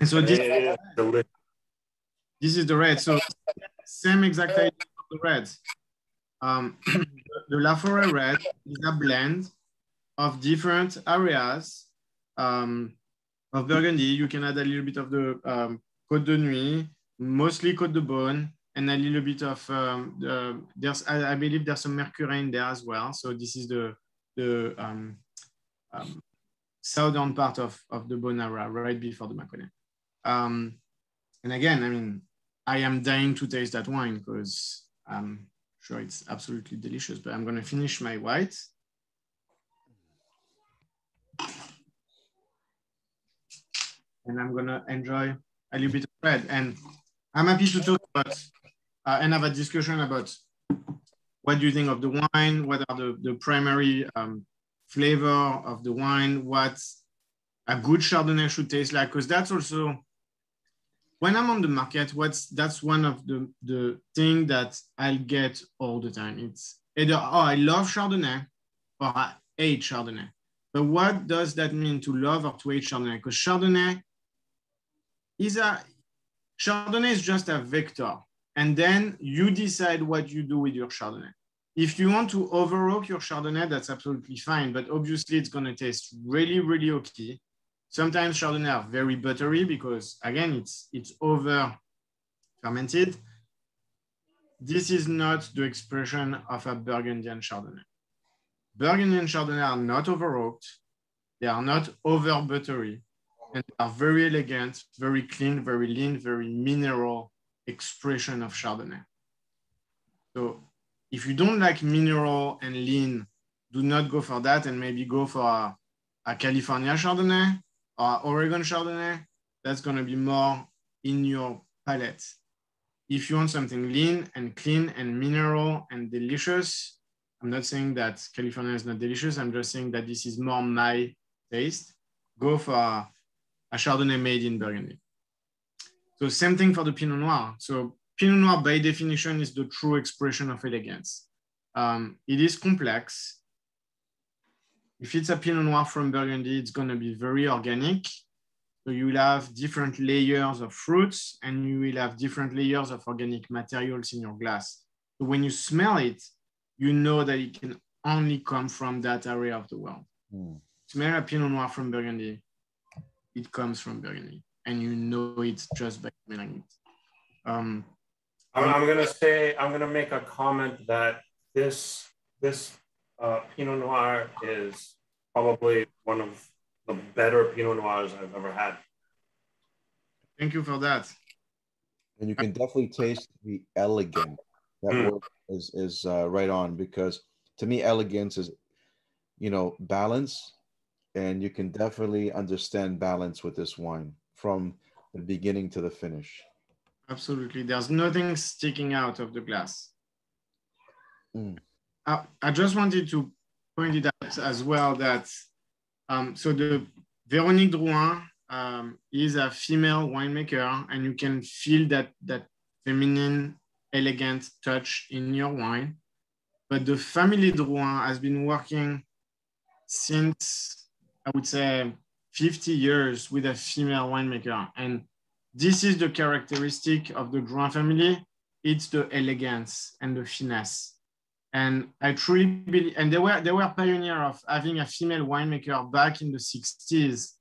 And so this, this is the red. So same exact idea of the reds. Um, the Laforêt red is a blend of different areas um, of Burgundy. You can add a little bit of the um, Côte de Nuits, mostly Côte de Beaune, and a little bit of um, the, there's I, I, believe there's some Mercurey in there as well. So this is the the um, um, southern part of, of the Beaune area, right before the Mâconnais. Um, and again, I mean, I am dying to taste that wine because I'm sure it's absolutely delicious, but I'm gonna finish my white. And I'm gonna enjoy a little bit of red. And I'm happy to talk about uh, and have a discussion about what do you think of the wine? What are the, the primary um, flavor of the wine? What a good Chardonnay should taste like? Because that's also when I'm on the market, what's that's one of the the thing that I'll get all the time. It's either oh I love Chardonnay or I hate Chardonnay. But what does that mean to love or to hate Chardonnay? Because Chardonnay is a Chardonnay is just a vector, and then you decide what you do with your Chardonnay. If you want to overoak your Chardonnay, that's absolutely fine. But obviously, it's going to taste really, really oaky. Sometimes Chardonnay are very buttery because again, it's, it's over fermented. This is not the expression of a Burgundian Chardonnay. Burgundian Chardonnay are not over oaked. They are not over buttery and they are very elegant, very clean, very lean, very mineral expression of Chardonnay. So if you don't like mineral and lean, do not go for that and maybe go for a, a California Chardonnay uh, Oregon Chardonnay, that's gonna be more in your palate. If you want something lean and clean and mineral and delicious, I'm not saying that California is not delicious. I'm just saying that this is more my taste. Go for a Chardonnay made in Burgundy. So same thing for the Pinot Noir. So Pinot Noir by definition is the true expression of elegance. Um, it is complex if it's a Pinot Noir from Burgundy, it's going to be very organic. So you will have different layers of fruits and you will have different layers of organic materials in your glass. So when you smell it, you know that it can only come from that area of the world. Mm. Smell a Pinot Noir from Burgundy, it comes from Burgundy and you know it just by smelling it. Um, I'm, I'm gonna say, I'm gonna make a comment that this, this uh, Pinot Noir is probably one of the better Pinot Noirs I've ever had. Thank you for that. And you can definitely taste the elegance. That mm. word is is uh, right on because to me, elegance is, you know, balance, and you can definitely understand balance with this wine from the beginning to the finish. Absolutely, there's nothing sticking out of the glass. Mm. I, I just wanted to point it out as well that um, so the Véronique Drouhin um, is a female winemaker, and you can feel that that feminine, elegant touch in your wine. But the family Drouhin has been working since I would say 50 years with a female winemaker, and this is the characteristic of the Drouhin family. It's the elegance and the finesse. And I truly believe, and they were they were pioneer of having a female winemaker back in the 60s,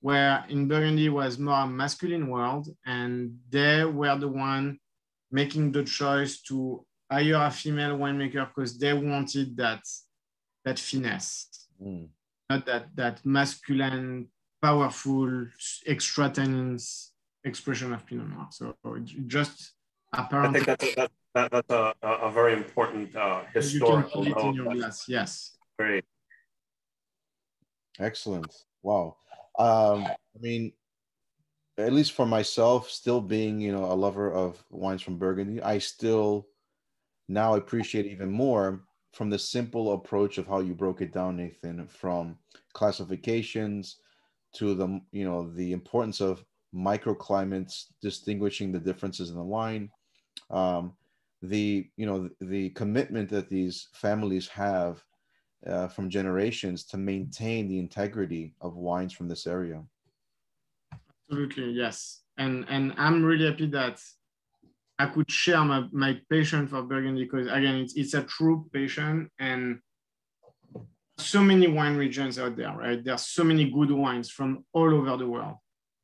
where in Burgundy was more a masculine world, and they were the one making the choice to hire a female winemaker because they wanted that that finesse, mm. not that that masculine, powerful, extra tannins expression of Pinot Noir. So it just apparently. I think that's, that's that, that's a, a very important uh, historical you can note. Glass, yes. Great. Excellent. Wow. Um, I mean, at least for myself, still being you know a lover of wines from Burgundy, I still now appreciate even more from the simple approach of how you broke it down, Nathan, from classifications to the you know the importance of microclimates distinguishing the differences in the wine um, the you know the commitment that these families have uh, from generations to maintain the integrity of wines from this area absolutely yes and and i'm really happy that I could share my, my passion for Burgundy because again, it's, it's a true passion and so many wine regions out there, right? There are so many good wines from all over the world.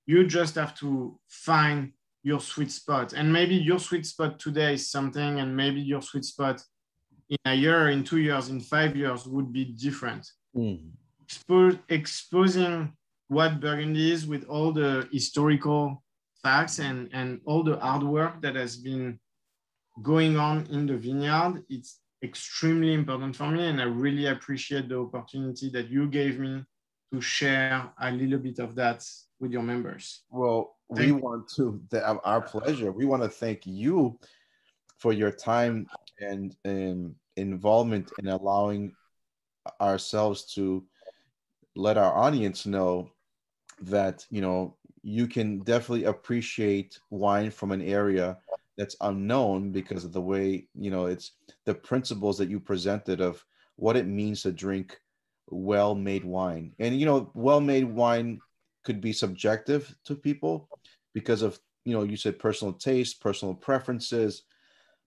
You just have to find your sweet spot. And maybe your sweet spot today is something, and maybe your sweet spot in a year, in two years, in five years would be different. Mm. Expo- exposing what Burgundy is with all the historical facts and, and all the hard work that has been going on in the vineyard, it's extremely important for me. And I really appreciate the opportunity that you gave me to share a little bit of that with your members. Well, thank we you. want to, our pleasure. We want to thank you for your time and, and involvement in allowing ourselves to let our audience know that, you know, you can definitely appreciate wine from an area that's unknown because of the way you know it's the principles that you presented of what it means to drink well made wine and you know well made wine could be subjective to people because of you know you said personal taste personal preferences.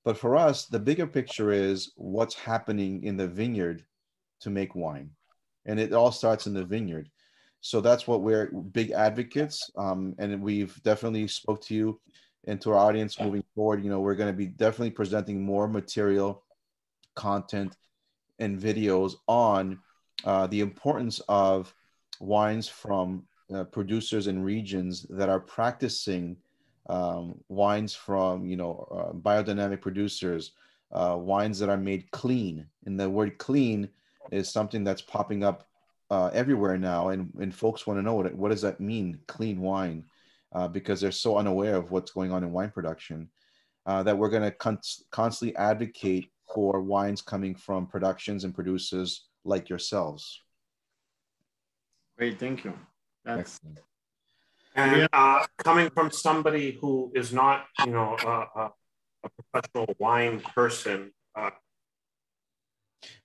But for us the bigger picture is what's happening in the vineyard to make wine. And it all starts in the vineyard. So that's what we're big advocates. Um, and we've definitely spoke to you and to our audience moving forward. You know, we're going to be definitely presenting more material, content, and videos on uh, the importance of wines from uh, producers and regions that are practicing um, wines from you know uh, biodynamic producers, uh, wines that are made clean. And the word clean is something that's popping up uh, everywhere now, and and folks want to know what what does that mean, clean wine uh, because they're so unaware of what's going on in wine production that we're going to con- constantly advocate for wines coming from productions and producers like yourselves. Great, thank you. That's Excellent. And uh, coming from somebody who is not, you know, a professional wine person, uh,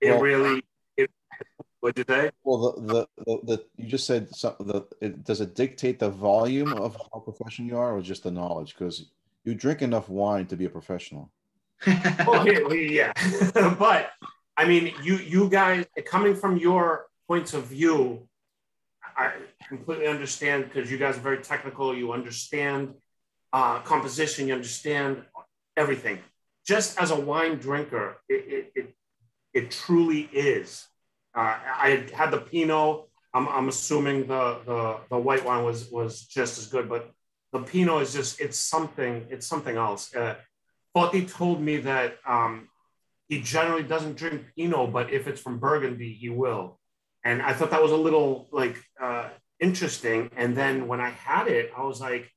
it well, really What'd you say? Well, the the, the, the you just said some, the it, does it dictate the volume of how professional you are, or just the knowledge? Because you drink enough wine to be a professional. well, yeah, but I mean, you you guys coming from your points of view, I completely understand because you guys are very technical. You understand uh, composition. You understand everything. Just as a wine drinker, it, it, it, it truly is uh, I had the Pinot. I'm, I'm assuming the, the the white wine was was just as good, but the Pinot is just it's something it's something else. Uh, Foti told me that um, he generally doesn't drink Pinot, but if it's from Burgundy, he will. And I thought that was a little like uh, interesting. And then when I had it, I was like,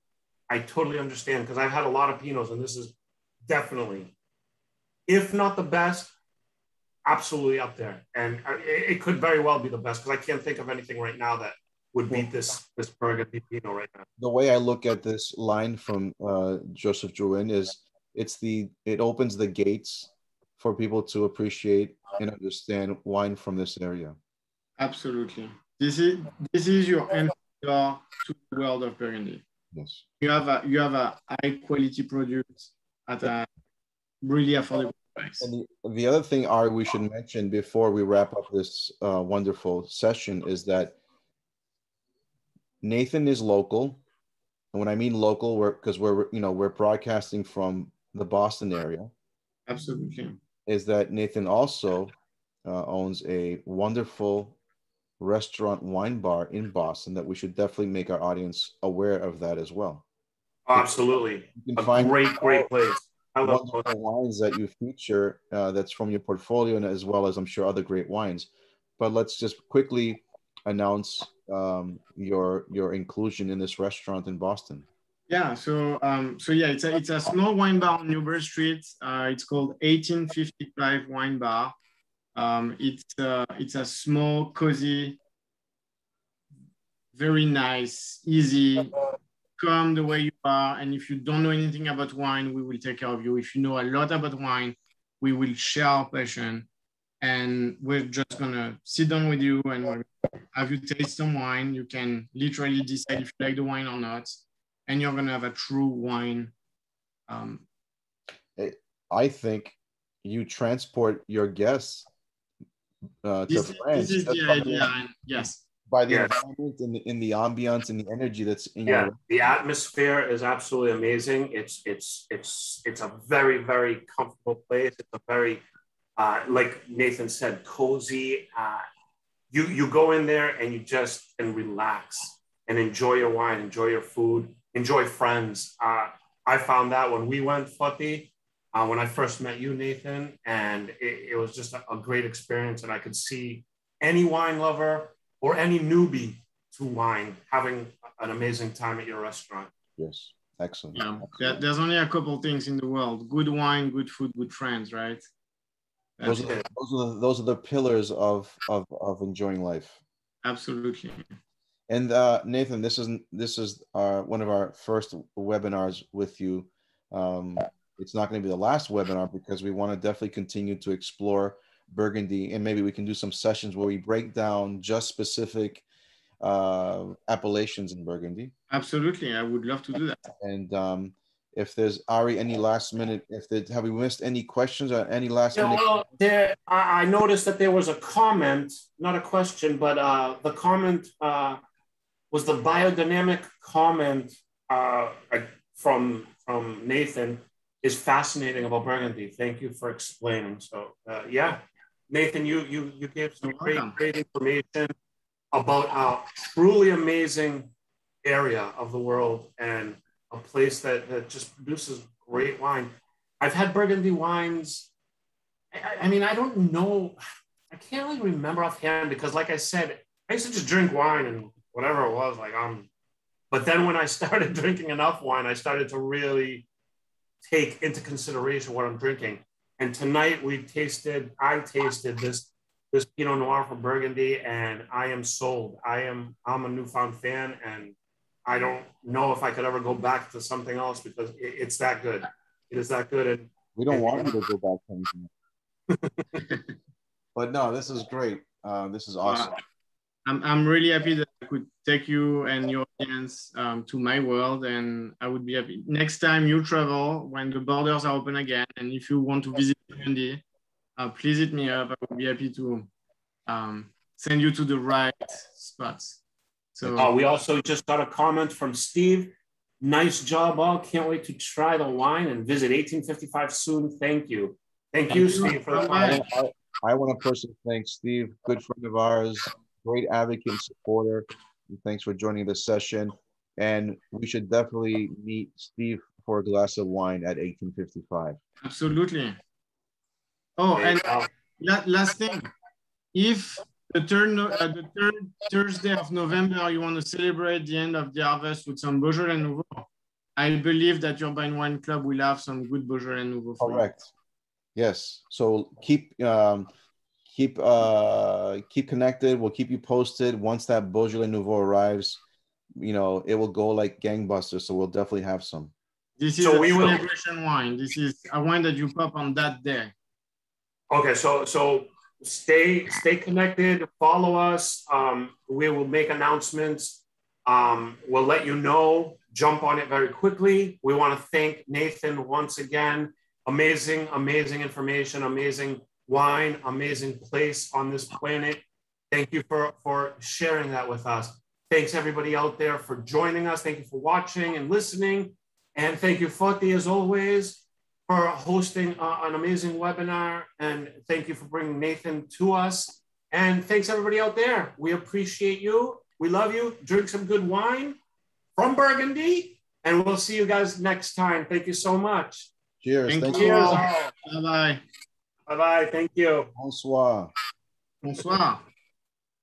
I totally understand because I've had a lot of Pinots, and this is definitely, if not the best, absolutely up there, and it, it could very well be the best because I can't think of anything right now that would beat this this Burgundy Pinot right now. The way I look at this line from uh, Joseph Drouhin is it's the it opens the gates for people to appreciate and understand wine from this area. Absolutely. This is this is your entry to the world of Burgundy. Yes. You have a you have a high quality product at a really affordable price. The, the other thing, Ari, we should mention before we wrap up this uh, wonderful session is that Nathan is local. And when I mean local, we're because we're you know we're broadcasting from the Boston area. Absolutely. Is that Nathan also uh, owns a wonderful restaurant wine bar in Boston that we should definitely make our audience aware of that as well. Absolutely. You can a find great, great place I wonderful wines that you feature uh, that's from your portfolio and as well as I'm sure other great wines. But let's just quickly announce um, your your inclusion in this restaurant in Boston. Yeah, so um, so yeah, it's a it's a small wine bar on Newbury Street. Uh, it's called 1855 Wine Bar. Um, it's uh, it's a small, cozy, very nice, easy come the way you are. And if you don't know anything about wine, we will take care of you. If you know a lot about wine, we will share our passion. And we're just gonna sit down with you and have you taste some wine. You can literally decide if you like the wine or not. And you're gonna have a true wine um, I think you transport your guests uh, to This, France. this is just the idea. And yes, by the Yes. environment and the, in the ambiance and the energy that's in Yeah, your the atmosphere is absolutely amazing. It's it's it's it's a very very comfortable place. It's a very uh, like Nathan said, cozy. Uh, you you go in there and you just and relax and enjoy your wine, enjoy your food, enjoy friends. Uh, I found that when we went Foti, uh, when I first met you, Nathan, and it, it was just a, a great experience. And I could see any wine lover or any newbie to wine having an amazing time at your restaurant. yes, excellent. yeah. excellent. There, there's only a couple things in the world: good wine, good food, good friends. Right? Those are, the, those, are the, those are the pillars of, of, of enjoying life. Absolutely. And uh, Nathan, this is this is our one of our first webinars with you. Um, it's not going to be the last webinar because we want to definitely continue to explore Burgundy, and maybe we can do some sessions where we break down just specific uh, appellations in Burgundy. Absolutely. I would love to do that. And um, if there's Ari, any last minute, if there, have we missed any questions or any last Yeah, minute? well, there, I, I noticed that there was a comment, not a question, but uh, the comment uh, was the biodynamic comment uh, from from Nathan is fascinating about Burgundy. Thank you for explaining. So uh, yeah, Nathan, you you you gave some great great information about a truly amazing area of the world and a place that that just produces great wine. I've had Burgundy wines. I, I mean, I don't know. I can't really remember offhand because, like I said, I used to just drink wine and whatever it was, like um. But then when I started drinking enough wine, I started to really take into consideration what I'm drinking. And tonight we tasted, I tasted this this Pinot Noir from Burgundy, and I am sold. I am I'm a newfound fan, and I don't know if I could ever go back to something else because it, it's that good. It is that good, and We don't want you to go back to anything. but no, this is great. Uh, this is awesome. I'm, I'm really happy that I could take you and your audience um, to my world, and I would be happy next time you travel when the borders are open again, and if you want to visit Burgundy, uh, please hit me up. I would be happy to um, send you to the right spots. So Uh, we also just got a comment from Steve. Nice job, all. Can't wait to try the wine and visit 1855 soon. Thank you. Thank you, Thank you. Steve, for the Bye-bye. comment. I, I want to personally thank Steve, good friend of ours, great advocate and supporter. And thanks for joining this session. And we should definitely meet Steve for a glass of wine at 1855. absolutely. Oh, and Uh, La- last thing, if the third, uh, the third Thursday of November, you want to celebrate the end of the harvest with some Beaujolais Nouveau, I believe that your Urban Wine Club will have some good Beaujolais Nouveau for you. Correct. Yes. So keep um, keep uh, keep connected. We'll keep you posted once that Beaujolais Nouveau arrives. You know, it will go like gangbusters. So we'll definitely have some. This is So a we will- celebration wine. This is a wine that you pop on that day. Okay, so so stay stay connected. Follow us. Um, we will make announcements. Um, we'll let you know. Jump on it very quickly. We want to thank Nathan once again. Amazing, amazing information. Amazing wine. Amazing place on this planet. Thank you for for sharing that with us. Thanks everybody out there for joining us. Thank you for watching and listening. And thank you, Foti, as always for hosting uh, an amazing webinar. And thank you for bringing Nathan to us. And thanks everybody out there. We appreciate you. We love you. Drink some good wine from Burgundy. And we'll see you guys next time. Thank you so much. Cheers. Thank Thank you. you. Cheers. Bye bye. Bye bye. Thank you. Bonsoir. Bonsoir.